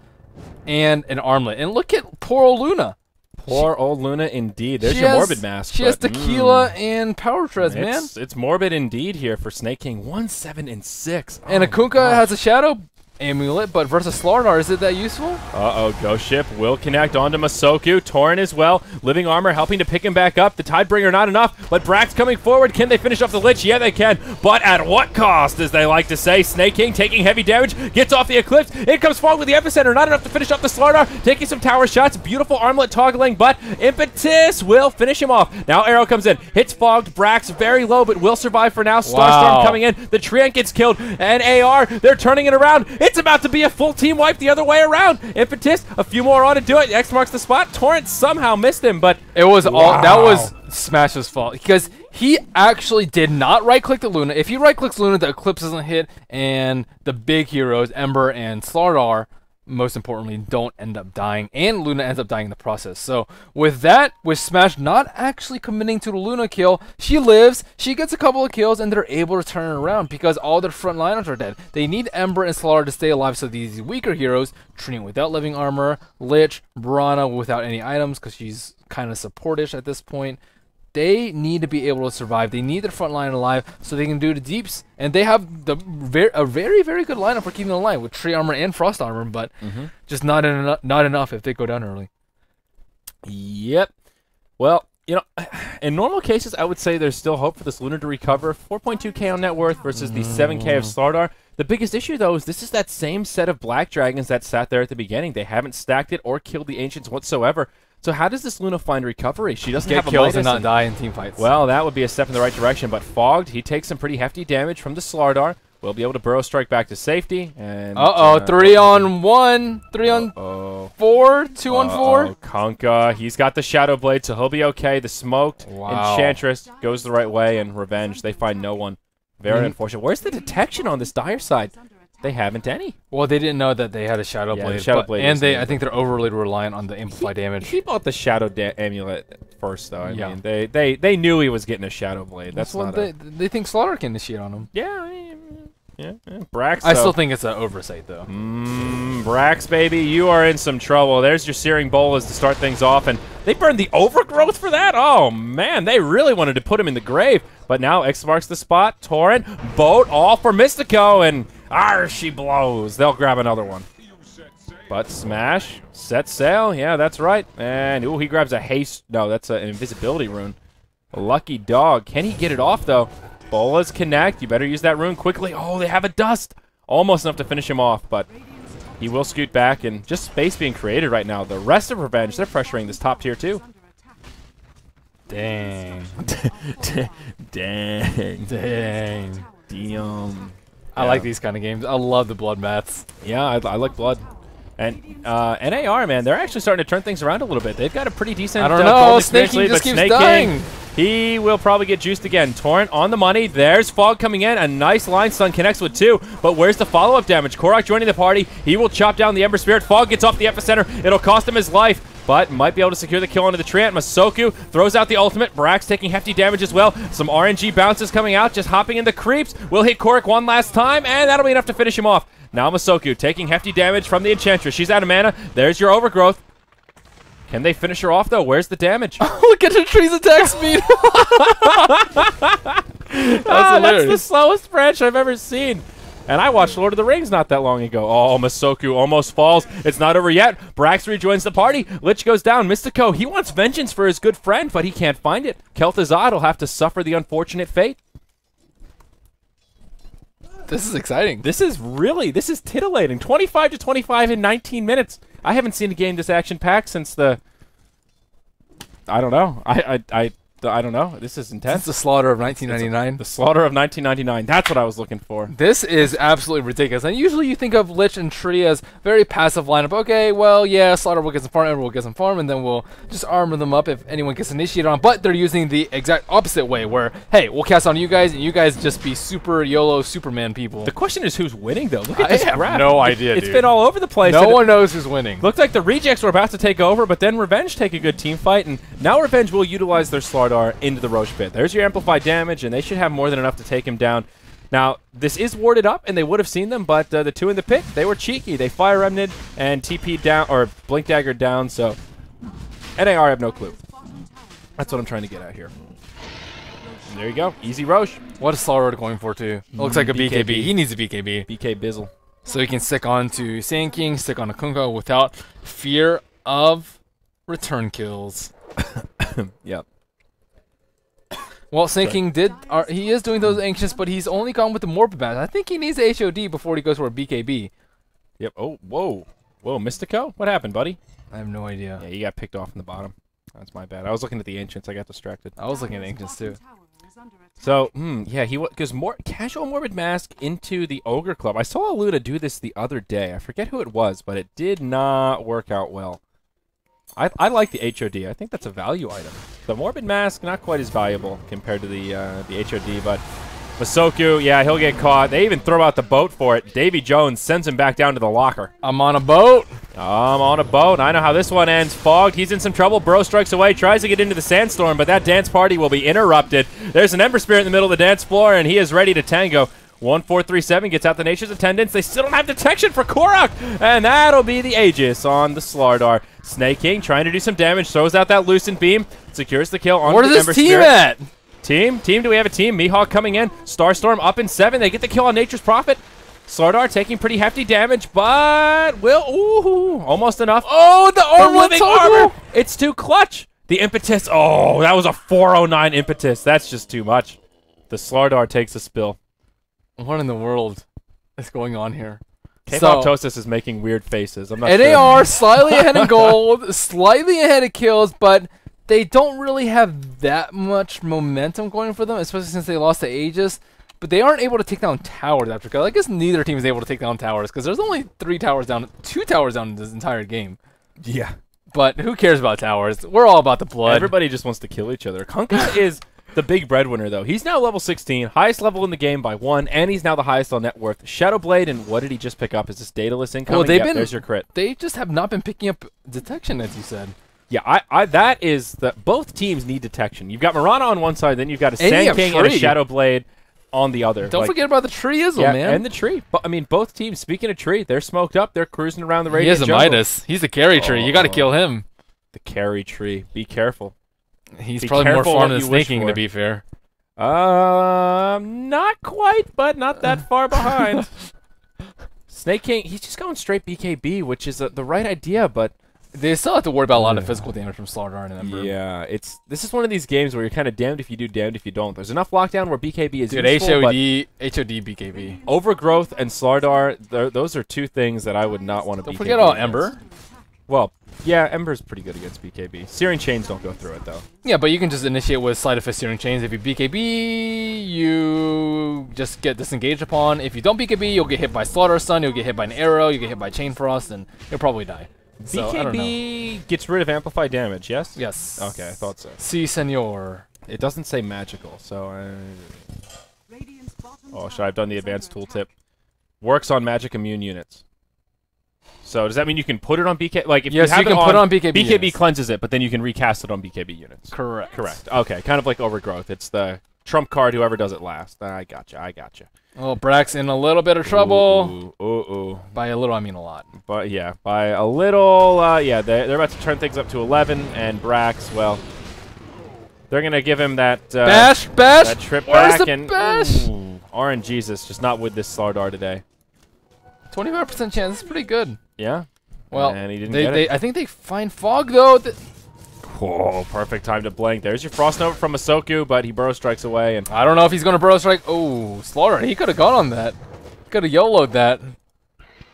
Speaker 2: and an armlet. And look at poor old Luna.
Speaker 1: Poor old Luna, indeed. There's your
Speaker 2: has,
Speaker 1: morbid mask.
Speaker 2: She has tequila
Speaker 1: mm,
Speaker 2: and power treads, man.
Speaker 1: It's, morbid indeed here for Snake King. One, seven, and six.
Speaker 2: And
Speaker 1: oh,
Speaker 2: a
Speaker 1: Kunkka
Speaker 2: has a shadow amulet, but versus Slardar, is it that useful?
Speaker 1: Uh-oh, Ghost Ship will connect onto Masoku. Torrent as well. Living Armor helping to pick him back up. The Tidebringer not enough, but Brax coming forward. Can they finish off the Lich? Yeah, they can. But at what cost, as they like to say? Snake King taking heavy damage, gets off the Eclipse. It comes forward with the Epicenter. Not enough to finish off the Slardar. Taking some tower shots. Beautiful armlet toggling, but Impetus will finish him off. Now Arrow comes in. Hits Fogged. Brax very low, but will survive for now. Starstorm
Speaker 2: Wow.
Speaker 1: coming in. The Treant gets killed. And AR, they're turning it around. It's about to be a full team wipe the other way around. Impetus, a few more on to do it. X marks the spot. Torrent somehow missed him, but
Speaker 2: It was all that was Smash's fault because he actually did not right click the Luna. If he right clicks Luna, the Eclipse doesn't hit, and the big heroes Ember and Slardar, most importantly, don't end up dying, and Luna ends up dying in the process. So with that, with Smash not actually committing to the Luna kill, she lives, she gets a couple of kills, and they're able to turn around because all their front liners are dead. They need Ember and Slardar to stay alive, so these weaker heroes, Trina without living armor, Lich, Brana without any items because she's kind of supportish at this point. They need to be able to survive. They need their front line alive so they can do the deeps. And they have the ver- a very very good lineup for keeping them alive with tree armor and frost armor, but mm-hmm. just not enough. Not enough if they go down early.
Speaker 1: yep. Well, you know, in normal cases, I would say there's still hope for this Luna to recover. 4.2k on net worth versus the 7k of mm-hmm. Slardar. The biggest issue, though, is this is that same set of Black Dragons that sat there at the beginning. They haven't stacked it or killed the Ancients whatsoever. So how does this Luna find recovery? She doesn't
Speaker 2: Get
Speaker 1: have
Speaker 2: kills and not die in team fights.
Speaker 1: Well, that would be a step in the right direction, but Fogged, he takes some pretty hefty damage from the Slardar. Will be able to burrow strike back to safety. And
Speaker 2: uh oh, three on one, three on
Speaker 1: Oh.
Speaker 2: four, two on four.
Speaker 1: Kunkka, he's got the Shadow Blade, so he'll be okay. The smoked
Speaker 2: Wow.
Speaker 1: Enchantress goes the right way, and Revenge, they find no one. Very
Speaker 2: Mhm.
Speaker 1: unfortunate. Where's the detection on this dire side? They haven't any.
Speaker 2: Well, they didn't know that they had a shadow
Speaker 1: Yeah, the
Speaker 2: blade,
Speaker 1: Shadow
Speaker 2: but-
Speaker 1: Blade
Speaker 2: and they, I think they're overly reliant on the amplify damage.
Speaker 1: He bought the Shadow Amulet first, though. I
Speaker 2: Yeah.
Speaker 1: mean, they, they they knew he was getting a Shadow Blade. That's,
Speaker 2: That's what
Speaker 1: not
Speaker 2: they they think Slardar can initiate on him.
Speaker 1: yeah, I mean, yeah, yeah. Brax.
Speaker 2: I still think it's an oversight though.
Speaker 1: Mmm, Brax, baby, you are in some trouble. There's your Searing Bolas to start things off, and they burned the Overgrowth for that? Oh, man, they really wanted to put him in the grave. But now X marks the spot. Torrent, boat, all for Mystico, and ah, she blows. They'll grab another one. But Smash, set sail. Yeah, that's right. And, ooh, he grabs a haste. No, that's an invisibility rune. Lucky dog. Can he get it off, though? Bolas connect. You better use that rune quickly. Oh, they have a dust. Almost enough to finish him off, but he will scoot back and just space being created right now. The rest of Revenge, they're pressuring this top tier too.
Speaker 2: Dang.
Speaker 1: Dang.
Speaker 2: Dang.
Speaker 1: Damn.
Speaker 2: I like these kind of games. I love the blood mats.
Speaker 1: Yeah, I, I like Blood. And uh, NAR, man, they're actually starting to turn things around a little bit. They've got a pretty decent
Speaker 2: I don't
Speaker 1: uh,
Speaker 2: know. Snake
Speaker 1: lead,
Speaker 2: just keeps
Speaker 1: Snake
Speaker 2: dying.
Speaker 1: King, He will probably get juiced again. Torrent on the money. There's Fog coming in. A nice line stun connects with two. But where's the follow-up damage? Korok joining the party. He will chop down the Ember Spirit. Fog gets off the epicenter. It'll cost him his life but might be able to secure the kill onto the Treant. Masoku throws out the ultimate. Brax taking hefty damage as well. Some RNG bounces coming out, just hopping in the creeps. Will hit Korok one last time, and that'll be enough to finish him off. Now Masoku taking hefty damage from the Enchantress. She's out of mana. There's your overgrowth. Can they finish her off, though? Where's the damage?
Speaker 2: Look at the tree's attack speed. that's,
Speaker 1: ah, that's the slowest branch I've ever seen. And I watched Lord of the Rings not that long ago. Oh, Masoku almost falls. It's not over yet. Brax rejoins the party. Lich goes down. Mystico, he wants vengeance for his good friend, but he can't find it. Kel'Thuzad will have to suffer the unfortunate fate.
Speaker 2: This is exciting.
Speaker 1: This is really, this is titillating. 25 to 25 in 19 minutes. I haven't seen a game this action-packed since the... I don't know. I, I, I I don't know. This is intense.
Speaker 2: It's the slaughter of 1999.
Speaker 1: The slaughter of 1999. That's what I was looking for.
Speaker 2: This is absolutely ridiculous. And usually you think of Lich and Tree as very passive lineup. Okay, well, yeah, Slardar will get some farm, everyone will get some farm, and then we'll just armor them up if anyone gets initiated on. But they're using the exact opposite way, where hey, we'll cast on you guys, and you guys just be super YOLO Superman people.
Speaker 1: The question is who's winning though. Look at
Speaker 2: I
Speaker 1: this
Speaker 2: have
Speaker 1: graph.
Speaker 2: no idea.
Speaker 1: It's
Speaker 2: dude.
Speaker 1: been all over the place.
Speaker 2: No one knows who's winning.
Speaker 1: Looked like the rejects were about to take over, but then Revenge take a good team fight, and now Revenge will utilize their Slardar into the Rosh Pit. There's your amplified damage, and they should have more than enough to take him down. Now, this is warded up, and they would have seen them, but uh, the two in the pit, they were cheeky. They fire remnant and TP down, or blink dagger down, so NAR have no clue. That's what I'm trying to get out here. And there you go. Easy Rosh.
Speaker 2: What is Slardar going for, too? Looks like a BKB.
Speaker 1: BKB.
Speaker 2: He needs a BKB.
Speaker 1: BK Bizzle.
Speaker 2: So he can stick on to Sand King, stick on a Kunkka without fear of return kills.
Speaker 1: Yep.
Speaker 2: Well, Sinking did. Uh, he is doing those anxious, but he's only gone with the Morbid Mask. I think he needs a HOD before he goes for a BKB.
Speaker 1: Yep. Oh, whoa. Whoa, Mystico? What happened, buddy?
Speaker 2: I have no idea.
Speaker 1: Yeah, you got picked off in the bottom. That's my bad. I was looking at the Ancients. I got distracted.
Speaker 2: I was looking at Ancients too.
Speaker 1: So, hmm, yeah, he because more casual morbid mask into the ogre club. I saw Aluda do this the other day. I forget who it was, but it did not work out well. I, I like the HOD. I think that's a value item. The morbid mask not quite as valuable compared to the uh, the HOD, but Masoku, yeah, he'll get caught. They even throw out the boat for it. Davy Jones sends him back down to the locker.
Speaker 2: I'm on a boat.
Speaker 1: I'm on a boat. I know how this one ends. Fogged. He's in some trouble. Burrow strikes away. Tries to get into the sandstorm, but that dance party will be interrupted. There's an Ember Spirit in the middle of the dance floor, and he is ready to tango. 1437 gets out the Nature's Attendants. They still don't have detection for Korok, and that'll be the Aegis on the Slardar. Snake King trying to do some damage, throws out that Lucent Beam, secures the kill on
Speaker 2: Where's
Speaker 1: the
Speaker 2: this team
Speaker 1: Spirit.
Speaker 2: at?
Speaker 1: Team? Team, do we have a team? Mihawk coming in. Starstorm up in seven. They get the kill on Nature's Prophet. Slardar taking pretty hefty damage, but will ooh, almost enough.
Speaker 2: Oh, the
Speaker 1: living armor. It's too clutch. The impetus. Oh, that was a 409 impetus. That's just too much. The Slardar takes a spill.
Speaker 2: What in the world is going on here?
Speaker 1: K-pop
Speaker 2: So-
Speaker 1: is making weird faces. I'm not sure.
Speaker 2: Slightly ahead in gold, slightly ahead of kills, but they don't really have that much momentum going for them, especially since they lost to Aegis. But they aren't able to take down towers after kill. I guess neither team is able to take down towers because there's only three towers down, two towers down in this entire game.
Speaker 1: Yeah.
Speaker 2: But who cares about towers? We're all about the blood.
Speaker 1: Everybody just wants to kill each other. Kunkka is the big breadwinner, though. He's now level 16, highest level in the game by one, and he's now the highest on net worth. Shadowblade, and what did he just pick up? Is this Daedalus incoming?
Speaker 2: they've
Speaker 1: Yep,
Speaker 2: been-
Speaker 1: There's your crit.
Speaker 2: they just have not been picking up detection, as you said.
Speaker 1: Yeah, I, I that is the both teams need detection. You've got Mirana on one side, then you've got a Sand King and a Shadowblade on the other.
Speaker 2: Don't
Speaker 1: Like,
Speaker 2: forget about the treeism,
Speaker 1: yeah,
Speaker 2: man.
Speaker 1: and the tree. But I mean, both teams. Speaking of tree, they're smoked up. They're cruising around the
Speaker 2: he
Speaker 1: radius.
Speaker 2: has a
Speaker 1: jungle.
Speaker 2: Midas. He's the carry tree. You got to
Speaker 1: Oh.
Speaker 2: kill him.
Speaker 1: The carry tree. Be careful.
Speaker 2: He's
Speaker 1: Be
Speaker 2: probably more
Speaker 1: what
Speaker 2: than snaking, to be fair.
Speaker 1: Um, not quite, but not that far behind. Snake King, he's just going straight BKB, which is uh, the right idea, but
Speaker 2: They still have to worry about a lot of physical damage from Slardar and Ember.
Speaker 1: yeah, it's this is one of these games where you're kind of damned if you do, damned if you don't. There's enough lockdown where BKB is
Speaker 2: Dude,
Speaker 1: useful, but
Speaker 2: HOD, HOD BKB.
Speaker 1: Overgrowth and Slardar, those are two things that I would not want to
Speaker 2: Don't
Speaker 1: BKB
Speaker 2: forget
Speaker 1: against.
Speaker 2: Ember.
Speaker 1: Well, yeah, Ember's pretty good against BKB. Searing Chains don't go through it, though.
Speaker 2: Yeah, but you can just initiate with Sleight of Fist Searing Chains. If you BKB, you just get disengaged upon. If you don't BKB, you'll get hit by Slardar Stun, you'll get hit by an arrow, you'll get hit by Chain Frost, and you'll probably die. So, I don't know.
Speaker 1: BKB gets rid of amplified damage, yes?
Speaker 2: Yes.
Speaker 1: Okay, I thought so.
Speaker 2: Si, senor.
Speaker 1: It doesn't say magical, so I... Oh, should I have done the advanced tooltip? Works on magic immune units. So does that mean you can put it on BK? Like if
Speaker 2: Yes,
Speaker 1: you have
Speaker 2: you can
Speaker 1: it
Speaker 2: put
Speaker 1: on,
Speaker 2: it on BKB
Speaker 1: BKB
Speaker 2: units.
Speaker 1: cleanses it, but then you can recast it on BKB units.
Speaker 2: Correct.
Speaker 1: Correct. Okay, kind of like overgrowth. It's the trump card. Whoever does it last. I gotcha. I gotcha.
Speaker 2: Well, Brax in a little bit of trouble.
Speaker 1: Ooh, ooh, ooh.
Speaker 2: By a little, I mean a lot.
Speaker 1: But yeah, by a little. Uh, yeah, they, they're about to turn things up to 11, and Brax, well, they're gonna give him that uh,
Speaker 2: bash, bash.
Speaker 1: that trip
Speaker 2: Where's
Speaker 1: back
Speaker 2: the
Speaker 1: and
Speaker 2: bash?
Speaker 1: ooh, RNGesus Jesus, just not with this Slardar today.
Speaker 2: Twenty-five percent chance. That's pretty good.
Speaker 1: Yeah.
Speaker 2: Well,
Speaker 1: and he didn't
Speaker 2: they,
Speaker 1: get
Speaker 2: they,
Speaker 1: it.
Speaker 2: I think they find fog though. Th-
Speaker 1: Oh, perfect time to blink. There's your Frost Nova from Masoku, but he burrow strikes away, and
Speaker 2: I don't know if he's gonna burrow strike. Oh, Slardar. He could have gone on that. Could have YOLO'd that.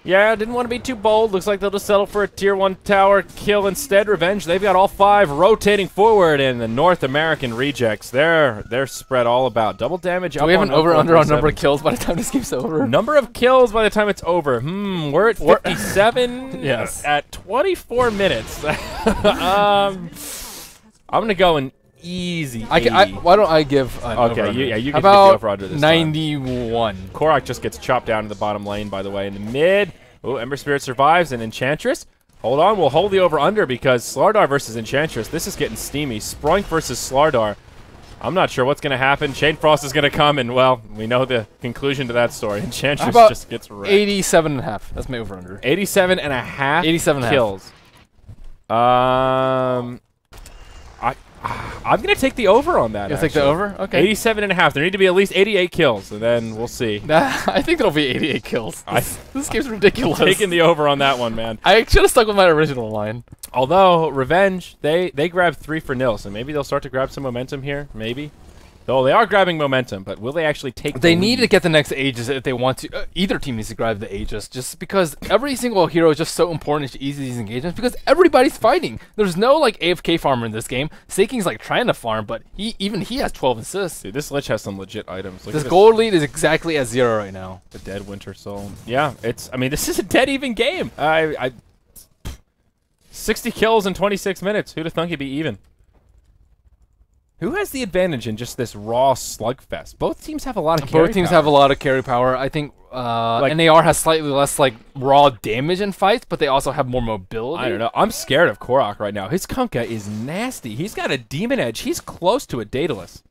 Speaker 1: Yeah, didn't want to be too bold. Looks like they'll just settle for a tier one tower kill instead. Revenge. They've got all five rotating forward, and the North American rejects. They're they're spread all about. Double damage.
Speaker 2: Do we have an over under on number of kills by the time this game's over?
Speaker 1: Number of kills by the time it's over. Hmm, we're at
Speaker 2: We're-
Speaker 1: 57.
Speaker 2: Yes.
Speaker 1: At 24 minutes. um, I'm gonna go an easy.
Speaker 2: I, ca- I why don't I give an
Speaker 1: Okay,
Speaker 2: over-under?
Speaker 1: you- yeah, you
Speaker 2: How
Speaker 1: get to get the
Speaker 2: about
Speaker 1: over-under this time.
Speaker 2: 91.
Speaker 1: Korok just gets chopped down to the bottom lane, by the way, in the mid. Oh, Ember Spirit survives, and Enchantress. Hold on, we'll hold the over-under because Slardar versus Enchantress. This is getting steamy. Sprunk versus Slardar. I'm not sure what's going to happen. Chain Frost is going to come, and, well, we know the conclusion to that story. Enchantress
Speaker 2: about
Speaker 1: just gets wrecked.
Speaker 2: 87 and a half. That's my over under.
Speaker 1: 87 and a half
Speaker 2: 87 and a half.
Speaker 1: kills. Um, I, I'm going to take the over on that.
Speaker 2: You take the over? Okay.
Speaker 1: 87 and a half. There need to be at least 88 kills, and then we'll see.
Speaker 2: I think it'll be 88 kills. This, this game's ridiculous.
Speaker 1: Taking the over on that one, man.
Speaker 2: I should have stuck with my original line.
Speaker 1: Although Revenge, they they grabbed three for nil, so maybe they'll start to grab some momentum here. Maybe. Though they are grabbing momentum, but will they actually take?
Speaker 2: They
Speaker 1: the
Speaker 2: need to get the next Aegis if they want to. Uh, either team needs to grab the Aegis, just because every single hero is just so important to ease these engagements. Because everybody's fighting. There's no like AFK farmer in this game. Saking's like trying to farm, but he even he has 12 assists.
Speaker 1: Dude, this Lich has some legit items. Look
Speaker 2: This
Speaker 1: at
Speaker 2: gold lead is exactly at zero right now.
Speaker 1: the dead Winter Soul. Yeah, it's. I mean, this is a dead even game. I. I 60 kills in 26 minutes. Who'd have thunk it'd be even? Who has the advantage in just this raw slugfest? Both teams have a lot of carry
Speaker 2: Both teams
Speaker 1: power.
Speaker 2: have a lot of carry power. I think uh,
Speaker 1: Like-
Speaker 2: NAR has slightly less like raw damage in fights, but they also have more mobility.
Speaker 1: I don't know. I'm scared of Korok right now. His Kunkka is nasty. He's got a demon edge. He's close to a Daedalus.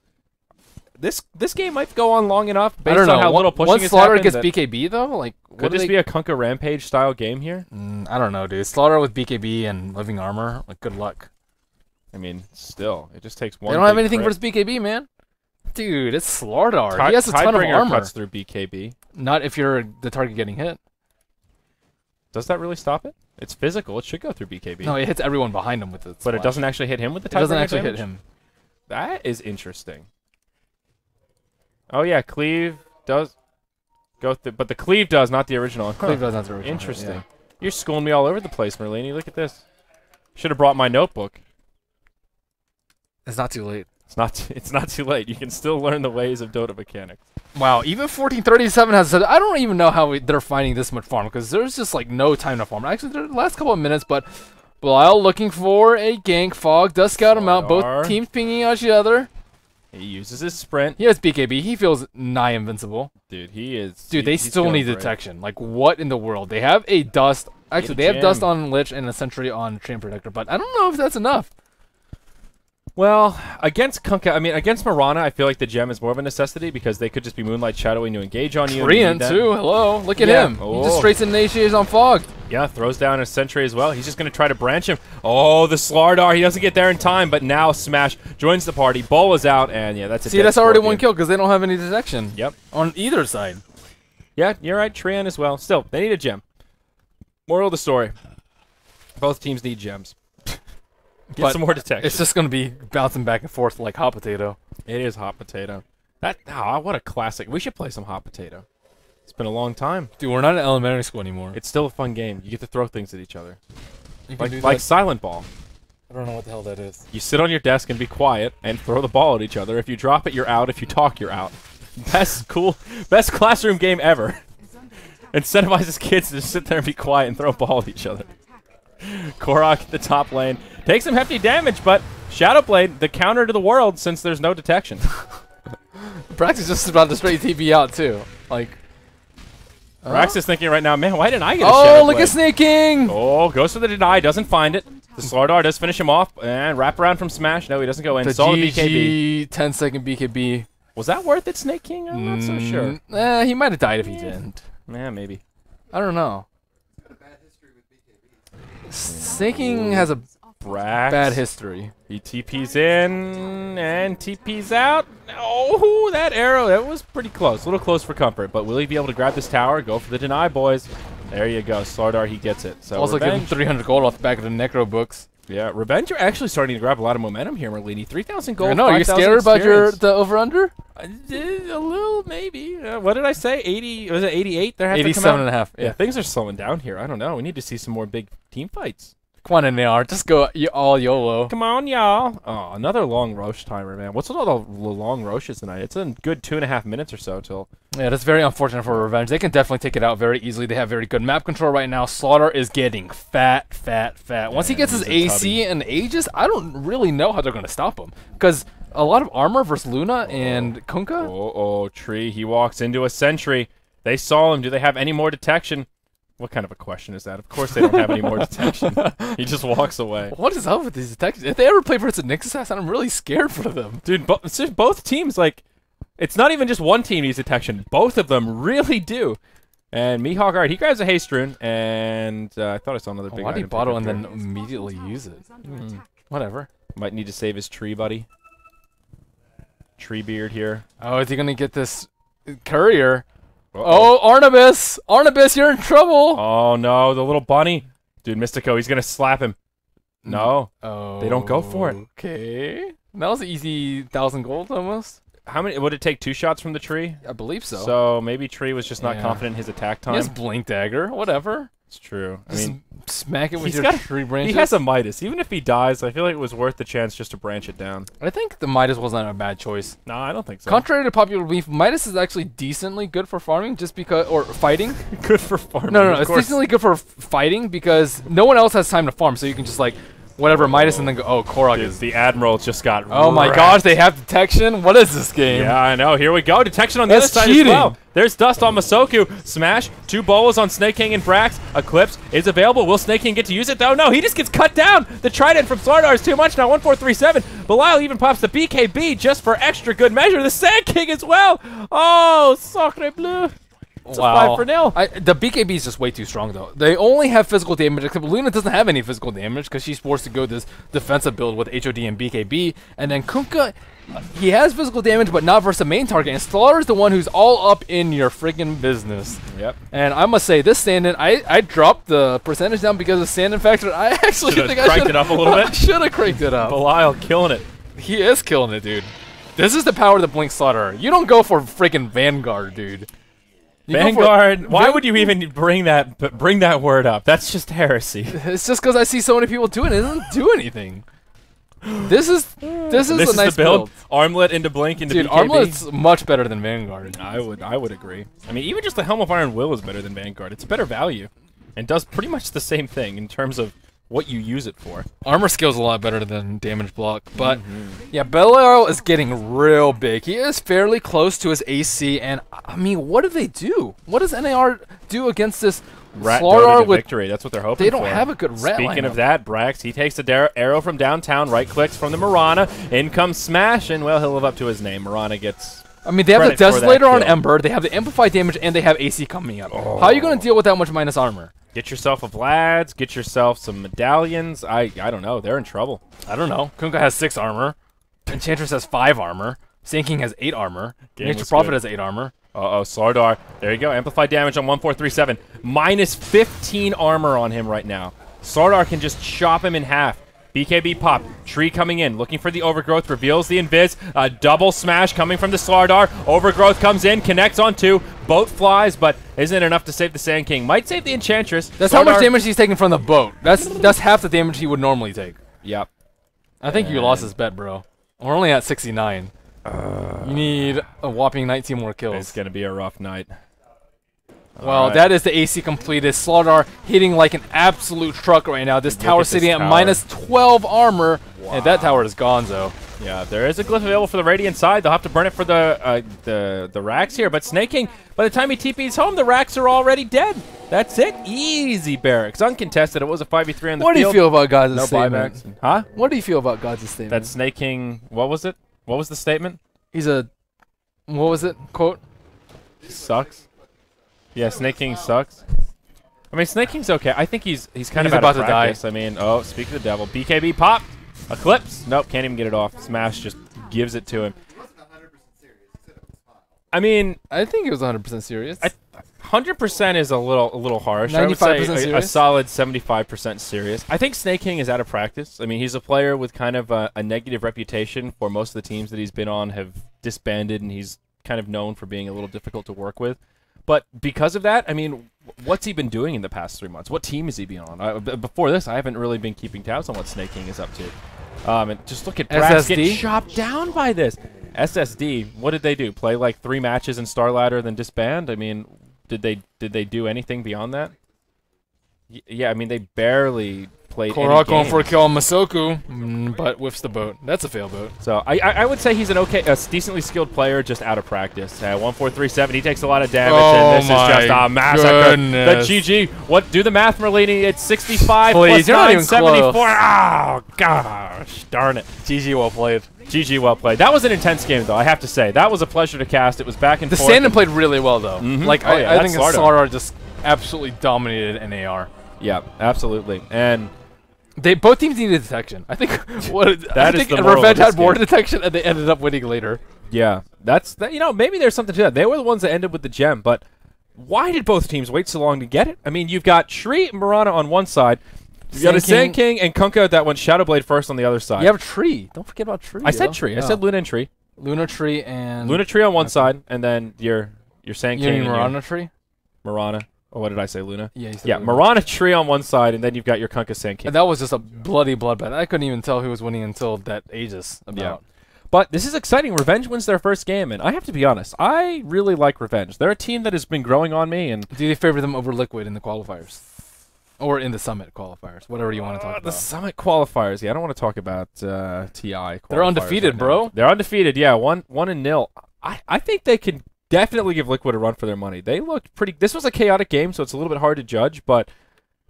Speaker 1: This this game might go on long enough based
Speaker 2: I don't know.
Speaker 1: on how
Speaker 2: Once-
Speaker 1: little pushing
Speaker 2: Once
Speaker 1: Slardar
Speaker 2: gets BKB though, like
Speaker 1: Could this
Speaker 2: they-
Speaker 1: be a Kunkka Rampage style game here?
Speaker 2: Mm, I don't know, dude. Slardar with BKB and living armor, like good luck.
Speaker 1: I mean, still, it just takes one.
Speaker 2: they don't have anything
Speaker 1: crit.
Speaker 2: versus BKB, man. Dude, it's Slardar.
Speaker 1: Ti-
Speaker 2: he has a ton of armor.
Speaker 1: cuts through BKB.
Speaker 2: Not if you're the target getting hit.
Speaker 1: Does that really stop it? It's physical. It should go through BKB.
Speaker 2: No, it hits everyone behind him with it.
Speaker 1: but it doesn't actually hit him with the
Speaker 2: It doesn't actually
Speaker 1: damage?
Speaker 2: hit him.
Speaker 1: That is interesting. Oh yeah, cleave does go through, but the cleave does, not the original. Huh.
Speaker 2: Cleave doesn't have the original
Speaker 1: Interesting.
Speaker 2: yeah.
Speaker 1: You're schooling me all over the place, Merlini. Look at this. Should have brought my notebook.
Speaker 2: It's not too late.
Speaker 1: It's not. It's not too late. You can still learn the ways of Dota mechanics.
Speaker 2: Wow, even 1437 has said, I don't even know how we, they're finding this much farm because there's just like no time to farm. Actually, the last couple of minutes, but Belial looking for a gank. Fog does scout him out. Both teams pinging each other.
Speaker 1: He uses his sprint,
Speaker 2: He has BKB. He feels nigh invincible.
Speaker 1: dude. He is.
Speaker 2: Dude,
Speaker 1: he-
Speaker 2: they still need detection. Like, what in the world? They have a dust. Actually, they have dust on Lich and a sentry on Chain Protector, but I don't know if that's enough.
Speaker 1: Well, against Kunkka, I mean, against Mirana, I feel like the gem is more of a necessity because they could just be Moonlight Shadowing to engage on you. Korok,
Speaker 2: too. Hello. Look at
Speaker 1: Yeah.
Speaker 2: him. He
Speaker 1: Oh.
Speaker 2: just straight initiates on Fog.
Speaker 1: Yeah, throws down a sentry as well. He's just going to try to branch him. Oh, the Slardar. He doesn't get there in time, but now Smash joins the party. Ball is out, and yeah, that's a
Speaker 2: See, that's already one kill because they don't have any detection
Speaker 1: Yep.
Speaker 2: on either side.
Speaker 1: Yeah, you're right. Treant as well. Still, they need a gem. Moral of the story: both teams need gems. Get
Speaker 2: But
Speaker 1: some more detection.
Speaker 2: It's just going to be bouncing back and forth like hot potato.
Speaker 1: it is hot potato. That oh, what a classic. We should play some hot potato. It's been a long time.
Speaker 2: Dude, we're not in elementary school anymore.
Speaker 1: It's still a fun game. You get to throw things at each other,
Speaker 2: You
Speaker 1: like like Silent Ball.
Speaker 2: I don't know what the hell that is.
Speaker 1: You sit on your desk and be quiet and throw the ball at each other. If you drop it, you're out. If you talk, you're out. Best cool, best classroom game ever. Incentivizes kids to just sit there and be quiet and throw a ball at each other. Korok at the top lane. Takes some hefty damage, but Shadow Blade, the counter to the world since there's no detection.
Speaker 2: Brax is just about to straight TP out too. Like.
Speaker 1: Rax is thinking right now, man, why didn't I get a
Speaker 2: Oh, look
Speaker 1: Blade?
Speaker 2: at Snake King!
Speaker 1: Oh, goes for the deny, doesn't find it. The Slardar does finish him off, and wrap around from Smash. No, he doesn't go in.
Speaker 2: The
Speaker 1: Solid BKB.
Speaker 2: 10 second BKB.
Speaker 1: Was that worth it, Snake King? I'm not so sure.
Speaker 2: Mm, Eh, he might have died if he didn't.
Speaker 1: Yeah, maybe.
Speaker 2: I don't know. Snake King has a
Speaker 1: Brax.
Speaker 2: bad history.
Speaker 1: He TP's in and TP's out. Oh, that arrow. That was pretty close. A little close for comfort. But will he be able to grab this tower? Go for the deny, boys. There you go. Slardar, he gets it. So
Speaker 2: also give him
Speaker 1: Revenge.
Speaker 2: 300 gold off the back of the Necro books.
Speaker 1: Yeah, Revenge You're actually starting to grab a lot of momentum here, Merlini. 3,000 gold,
Speaker 2: No, know, you
Speaker 1: 5,000
Speaker 2: scared about your the over under?
Speaker 1: Uh, A little, maybe. Uh, what did I say? 80, was it 88? There have to come
Speaker 2: 87
Speaker 1: out?
Speaker 2: and a half.
Speaker 1: Yeah,
Speaker 2: Yeah.
Speaker 1: things are slowing down here. I don't know. We need to see some more big team fights.
Speaker 2: Come on, NAR. Just go y- all YOLO.
Speaker 1: Come on, y'all. Oh, another long Rosh timer, man. What's with all the long Roshes tonight? It's a good two and a half minutes or so till.
Speaker 2: Yeah, that's very unfortunate for Revenge. They can definitely take it out very easily. They have very good map control right now. Slardar is getting fat, fat, fat. Once he gets his AC and Aegis, I don't really know how they're going to stop him. Because a lot of armor versus Luna and Kunkka.
Speaker 1: Oh, oh, tree. He walks into a sentry. They saw him. Do they have any more detection? What kind of a question is that? Of course they don't have any more detection. He just walks away.
Speaker 2: What is up with these detectives? If they ever play versus Nyx Assassin, I'm really scared for them.
Speaker 1: Dude, bo- it's both teams, like, it's not even just one team needs detection. Both of them really do. And Mihawk, alright, he grabs a haste rune, and uh, I thought I saw another big
Speaker 2: Why do you
Speaker 1: item pick
Speaker 2: bottle and
Speaker 1: there.
Speaker 2: then immediately use it? Whatever.
Speaker 1: Might need to save his tree, buddy. Tree beard here.
Speaker 2: Oh, is he going to get this courier?
Speaker 1: Uh-oh.
Speaker 2: Oh, Arnabis! Arnabis, you're in trouble!
Speaker 1: Oh no, the little bunny. Dude, Mystico, he's gonna slap him. Mm-hmm. No.
Speaker 2: Oh.
Speaker 1: They don't go for it.
Speaker 2: Okay. That was an easy thousand gold almost.
Speaker 1: How many would it take two shots from the tree?
Speaker 2: I believe so.
Speaker 1: So maybe Tree was just not
Speaker 2: Yeah.
Speaker 1: confident in his attack time.
Speaker 2: he has blink dagger. Whatever.
Speaker 1: It's true. I mean,
Speaker 2: smack it with your
Speaker 1: got-
Speaker 2: tree
Speaker 1: he has a Midas. Even if he dies, I feel like it was worth the chance just to branch it down.
Speaker 2: I think the Midas wasn't a bad choice.
Speaker 1: No, I don't think so.
Speaker 2: Contrary to popular belief, Midas is actually decently good for farming, just because or fighting.
Speaker 1: Good for farming.
Speaker 2: No, no, no. It's
Speaker 1: course.
Speaker 2: decently good for fighting because no one else has time to farm, so you can just like whatever Midas and then go. Oh, Korok
Speaker 1: Dude,
Speaker 2: is.
Speaker 1: the Admiral just got.
Speaker 2: Oh my gosh, they have detection. What is this game?
Speaker 1: Yeah, I know. Here we go. Detection on the
Speaker 2: That's
Speaker 1: other side
Speaker 2: cheating.
Speaker 1: as well. There's dust on Masoku. Smash. Two bolas on Snake King and Brax. Eclipse is available. Will Snake King get to use it though? No, he just gets cut down. The Trident from Slardar is too much now. 1437. Belial even pops the BKB just for extra good measure. The Sand King as well. Oh, sacre bleu. It's a five for nil.
Speaker 2: I, the BKB is just way too strong though. They only have physical damage, except Luna doesn't have any physical damage because she's forced to go this defensive build with HOD and BKB. And then Kunkka, he has physical damage, but not versus the main target. And Slardar is the one who's all up in your freaking business.
Speaker 1: Yep.
Speaker 2: And I must say, this stand-in, I, I dropped the percentage down because of stand-in factor. I actually
Speaker 1: Should've
Speaker 2: think I
Speaker 1: cranked it up a little bit.
Speaker 2: should have cranked it up.
Speaker 1: Belial killing it.
Speaker 2: He is killing it, dude. This is the power of the Blink Slardar. You don't go for freaking Vanguard, dude. You for-
Speaker 1: Vanguard. Why
Speaker 2: Van-
Speaker 1: would you even bring that bring that word up? That's just heresy.
Speaker 2: It's just because I see so many people doing it. It doesn't do anything. This is this is
Speaker 1: this
Speaker 2: a
Speaker 1: is
Speaker 2: nice
Speaker 1: the build.
Speaker 2: build.
Speaker 1: Armlet into Blink into
Speaker 2: Dude,
Speaker 1: BKB.
Speaker 2: Armlet's much better than Vanguard.
Speaker 1: I would I would agree. I mean, even just the Helm of Iron Will is better than Vanguard. It's better value, and does pretty much the same thing in terms of what you use it for.
Speaker 2: Armor skill's a lot better than damage block, but
Speaker 1: Mm-hmm.
Speaker 2: yeah, Belial is getting real big. He is fairly close to his AC, and I mean, what do they do? What does NAR do against this
Speaker 1: Rat to
Speaker 2: with?
Speaker 1: victory. That's what they're hoping. For.
Speaker 2: They don't
Speaker 1: for.
Speaker 2: have a good rat
Speaker 1: Speaking
Speaker 2: lineup.
Speaker 1: of that, Brax he takes the dar- arrow from downtown, right clicks from the Mirana, in comes Smash, and well he'll live up to his name. Mirana gets
Speaker 2: I mean, they have the Desolator on. Ember, they have the Amplified damage, and they have AC coming up. How are you going to deal with that much minus armor?
Speaker 1: get yourself a Vlad's, get yourself some medallions. I I don't know. They're in trouble.
Speaker 2: I don't know. Kunkka has six armor. Enchantress has five armor. Sand King has eight armor.
Speaker 1: Game
Speaker 2: Nature Prophet has eight armor.
Speaker 1: Uh oh, Slardar. There you go. Amplified damage on 1437. Minus 15 armor on him right now. Slardar can just chop him in half. BKB pop. Tree coming in. Looking for the overgrowth. Reveals the invis. A double smash coming from the Slardar. Overgrowth comes in. Connects on two. Boat flies, but isn't enough to save the Sand King. Might save the Enchantress.
Speaker 2: That's how much damage he's taking from the boat. That's that's half the damage he would normally take.
Speaker 1: Yep.
Speaker 2: I think you lost his bet, bro. We're only at 69. you need a whopping 19 more kills.
Speaker 1: It's going to be a rough night.
Speaker 2: Well,
Speaker 1: Alright.
Speaker 2: that is the AC completed. Slardar hitting like an absolute truck right now. This
Speaker 1: Look
Speaker 2: tower
Speaker 1: at this
Speaker 2: sitting at
Speaker 1: tower.
Speaker 2: minus 12 armor. And that tower is gonzo.
Speaker 1: Yeah, there is a glyph available for the Radiant side. They'll have to burn it for the uh, the the racks here. But Snake King, by the time he TP's home, the racks are already dead. That's it. Easy barracks. Uncontested. It was a 5v3 on the
Speaker 2: What do you feel about God's
Speaker 1: No
Speaker 2: statement?
Speaker 1: buybacks. Huh?
Speaker 2: What do you feel about God's statement?
Speaker 1: That Snake King, what was it? What was the statement?
Speaker 2: He's a, what was it? Quote?
Speaker 1: Sucks. Yeah, Snake King sucks. I mean, Snake King's okay. I think he's he's kind
Speaker 2: He's
Speaker 1: of out
Speaker 2: about
Speaker 1: of
Speaker 2: to die.
Speaker 1: I mean, oh, speak of the devil. BKB popped. Eclipse. Nope, can't even get it off. Smash just gives it to him. I mean,
Speaker 2: I think it was 100% serious.
Speaker 1: I, 100% is a little a little harsh. I would
Speaker 2: 95%
Speaker 1: say a, a solid 75% serious. I think Snake King is out of practice. I mean, he's a player with kind of a, a negative reputation for most of the teams that he's been on have disbanded, and he's kind of known for being a little difficult to work with. But because of that, I mean, what's he been doing in the past three months? What team has he been on? I, before this, I haven't really been keeping tabs on what Snake King is up to. Um, and just look at Brax get
Speaker 2: SSD?
Speaker 1: chopped down by this. SSD, what did they do? Play like three matches in Star Ladder, then disband? I mean, did they did they do anything beyond that? Y- yeah, I mean they barely played.
Speaker 2: Korok going for a kill on Masoku, mm, but whiffs the boat. That's a fail boat.
Speaker 1: So I, I I would say he's an okay, a decently skilled player, just out of practice. Uh, one four three seven. He takes a lot of damage,
Speaker 2: Oh
Speaker 1: and this is just a massacre.
Speaker 2: goodness.
Speaker 1: The GG. What? Do the math, Merlini. It's sixty five
Speaker 2: Please,
Speaker 1: plus
Speaker 2: you're not
Speaker 1: nine, 74.
Speaker 2: close.
Speaker 1: Oh gosh, darn it.
Speaker 2: GG well played.
Speaker 1: GG, well played. That was an intense game, though. I have to say that was a pleasure to cast. It was back and
Speaker 2: The
Speaker 1: forth.
Speaker 2: Sandon
Speaker 1: and-
Speaker 2: played really well though.
Speaker 1: Mhm.
Speaker 2: Like
Speaker 1: Oh,
Speaker 2: I,
Speaker 1: yeah,
Speaker 2: I think.
Speaker 1: Slardar
Speaker 2: just absolutely dominated NAR.
Speaker 1: Yeah, absolutely. And
Speaker 2: They both teams needed detection. I think what I
Speaker 1: That is
Speaker 2: think
Speaker 1: the
Speaker 2: Revenge
Speaker 1: of this
Speaker 2: had more
Speaker 1: game.
Speaker 2: detection and they ended up winning later.
Speaker 1: yeah, that's that. You know, maybe there's something to that. They were the ones that ended with the gem, but why did both teams wait so long to get it? I mean, you've got Shri and Mirana on one side. You got a Sand
Speaker 2: Sand
Speaker 1: King and Kunkka that went Shadowblade first on the other side.
Speaker 2: You have Tree. Don't forget about Tree.
Speaker 1: I said
Speaker 2: though.
Speaker 1: Tree. I said Luna and Tree.
Speaker 2: Luna Tree and
Speaker 1: Luna Tree on one side, and then your your Sand
Speaker 2: You
Speaker 1: King
Speaker 2: mean
Speaker 1: and your
Speaker 2: Mirana Tree?
Speaker 1: Mirana. Or what did I say, Luna?
Speaker 2: Yeah,
Speaker 1: Yeah,
Speaker 2: Luna.
Speaker 1: Mirana Tree on one side, and then you've got your Kunkka Sand King.
Speaker 2: And that was just a bloody bloodbath. I couldn't even tell who was winning until that Aegis about.
Speaker 1: But this is exciting. Revenge wins their first game, and I have to be honest, I really like Revenge. They're a team that has been growing on me, and
Speaker 2: Do you favor them over Liquid in the qualifiers? Or in the Summit qualifiers, whatever you want to talk
Speaker 1: Uh,
Speaker 2: about.
Speaker 1: the Summit qualifiers. Yeah, I don't want to talk about uh, TI.
Speaker 2: They're undefeated,
Speaker 1: right
Speaker 2: bro.
Speaker 1: They're undefeated. Yeah, one one and nil. I I think they can definitely give Liquid a run for their money. They looked pretty. This was a chaotic game, so it's a little bit hard to judge, but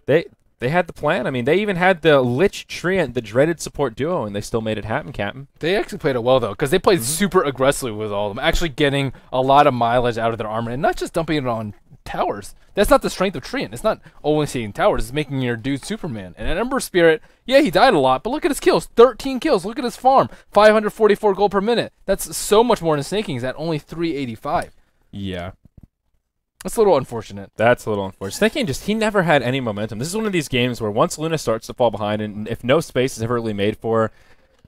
Speaker 1: they. They had the plan. I mean, they even had the Lich Treant, the dreaded support duo, and they still made it happen, Captain.
Speaker 2: They actually played it well though, because they played
Speaker 1: Mm-hmm.
Speaker 2: super aggressively with all of them, actually getting a lot of mileage out of their armor, and not just dumping it on towers. That's not the strength of Treant. It's not only seeing towers. It's making your dude Superman. And an Ember Spirit, yeah, he died a lot, but look at his kills. 13 kills. Look at his farm. 544 gold per minute. That's so much more than Snake King's at only 385.
Speaker 1: Yeah,
Speaker 2: That's a little unfortunate.
Speaker 1: That's a little unfortunate. Thinking just he never had any momentum. This is one of these games where once Luna starts to fall behind, and if no space is ever really made for,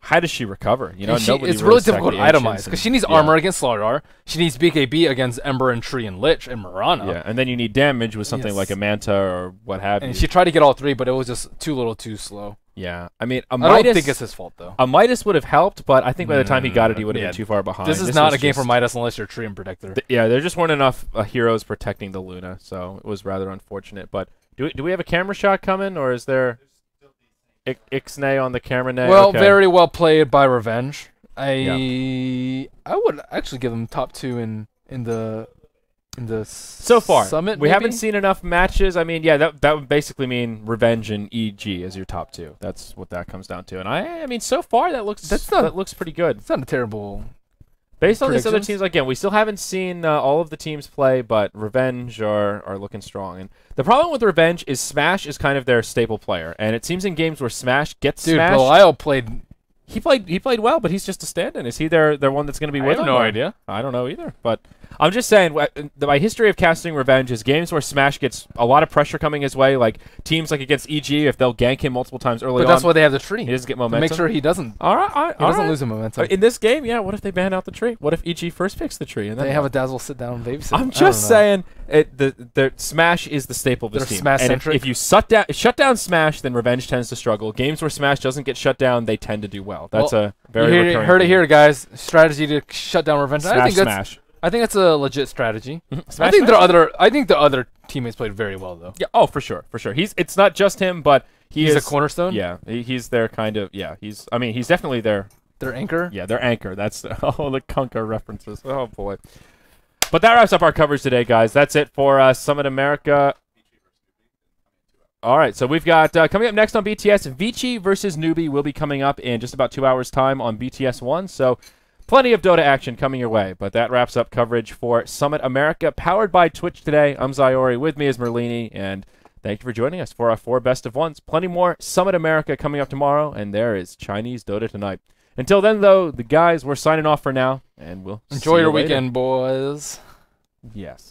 Speaker 1: how does she recover? You know,
Speaker 2: she- it's really difficult to itemize because she needs
Speaker 1: yeah.
Speaker 2: armor against Slardar. She needs BKB against Ember and Tree and Lich and Mirana.
Speaker 1: Yeah, and then you need damage with something
Speaker 2: Yes.
Speaker 1: like a Manta or what have
Speaker 2: And
Speaker 1: you.
Speaker 2: And she tried to get all three, but it was just too little, too slow.
Speaker 1: yeah, I mean, a
Speaker 2: I
Speaker 1: Midas,
Speaker 2: don't think it's his fault though.
Speaker 1: a Midas would have helped, but I think by the time he got it, he would have
Speaker 2: Yeah.
Speaker 1: been too far behind.
Speaker 2: This is not a game for Midas unless you're Treant Protector.
Speaker 1: th- yeah, there just weren't enough uh, heroes protecting the Luna, so it was rather unfortunate. But do we, do we have a camera shot coming, or is there Ixnay on the camera now?
Speaker 2: well,
Speaker 1: Okay.
Speaker 2: very well played by Revenge. I I would actually give them top two in in the in the
Speaker 1: So far,
Speaker 2: summit.
Speaker 1: we
Speaker 2: maybe?
Speaker 1: haven't seen enough matches. I mean, yeah, that that would basically mean Revenge and EG as your top two. That's what that comes down to. And I, I mean, so far that looks
Speaker 2: That's not-
Speaker 1: that looks pretty good.
Speaker 2: It's not a terrible.
Speaker 1: Based on these other teams, again, we still haven't seen uh, all of the teams play, but Revenge are are looking strong. And the problem with Revenge is Smash is kind of their staple player, and it seems in games where Smash gets
Speaker 2: Dude,
Speaker 1: smashed,
Speaker 2: Belial played.
Speaker 1: he played he played well, but he's just a stand-in. Is he their their one that's going to be
Speaker 2: I
Speaker 1: with
Speaker 2: have no idea.
Speaker 1: I don't know either, but I'm just saying. My history of casting Revenge is games where Smash gets a lot of pressure coming his way, like teams like against EG, if they'll gank him multiple times early
Speaker 2: But that's
Speaker 1: on,
Speaker 2: why they have the tree.
Speaker 1: he doesn't get
Speaker 2: to
Speaker 1: momentum.
Speaker 2: make sure he doesn't.
Speaker 1: all right, all right,
Speaker 2: He
Speaker 1: all
Speaker 2: doesn't
Speaker 1: right.
Speaker 2: lose the momentum.
Speaker 1: Uh, In this game, yeah. What if they ban out the tree? What if EG first picks the tree and then
Speaker 2: they have a dazzle sit down and babysit.
Speaker 1: I'm just saying, it, the the Smash is the staple of this
Speaker 2: They're
Speaker 1: team.
Speaker 2: Smash
Speaker 1: and if,
Speaker 2: centric.
Speaker 1: if you shut down shut down Smash, then Revenge tends to struggle. Games where Smash doesn't get shut down, they tend to do well. That's a
Speaker 2: You
Speaker 1: very
Speaker 2: hear-
Speaker 1: recurring
Speaker 2: heard it here, guys. Strategy to shut down Revenge. I think that's
Speaker 1: Smash.
Speaker 2: I think it's a legit strategy. I think
Speaker 1: Smash?
Speaker 2: other. I think the other teammates played very well though.
Speaker 1: Yeah. Oh, for sure, for sure. He's it's not just him, but he
Speaker 2: He's
Speaker 1: is
Speaker 2: a cornerstone.
Speaker 1: Yeah, he- he's their kind of yeah. He's I mean he's definitely their
Speaker 2: Their anchor.
Speaker 1: yeah their anchor. That's oh the Kunkka references. Oh boy. But that wraps up our coverage today, guys. That's it for uh, Summit America. All right, so we've got uh, coming up next on BTS, ViCi versus Newbee will be coming up in just about two hours' time on BTS One. So plenty of Dota action coming your way. But that wraps up coverage for Summit America, powered by Twitch today. I'm Zyori. With me is Merlini, and thank you for joining us for our four best of ones. Plenty more Summit America coming up tomorrow, and there is Chinese Dota tonight. Until then, though, the guys, we're signing off for now, and we'll see
Speaker 2: Enjoy
Speaker 1: you
Speaker 2: your
Speaker 1: later.
Speaker 2: weekend, boys.
Speaker 1: Yes.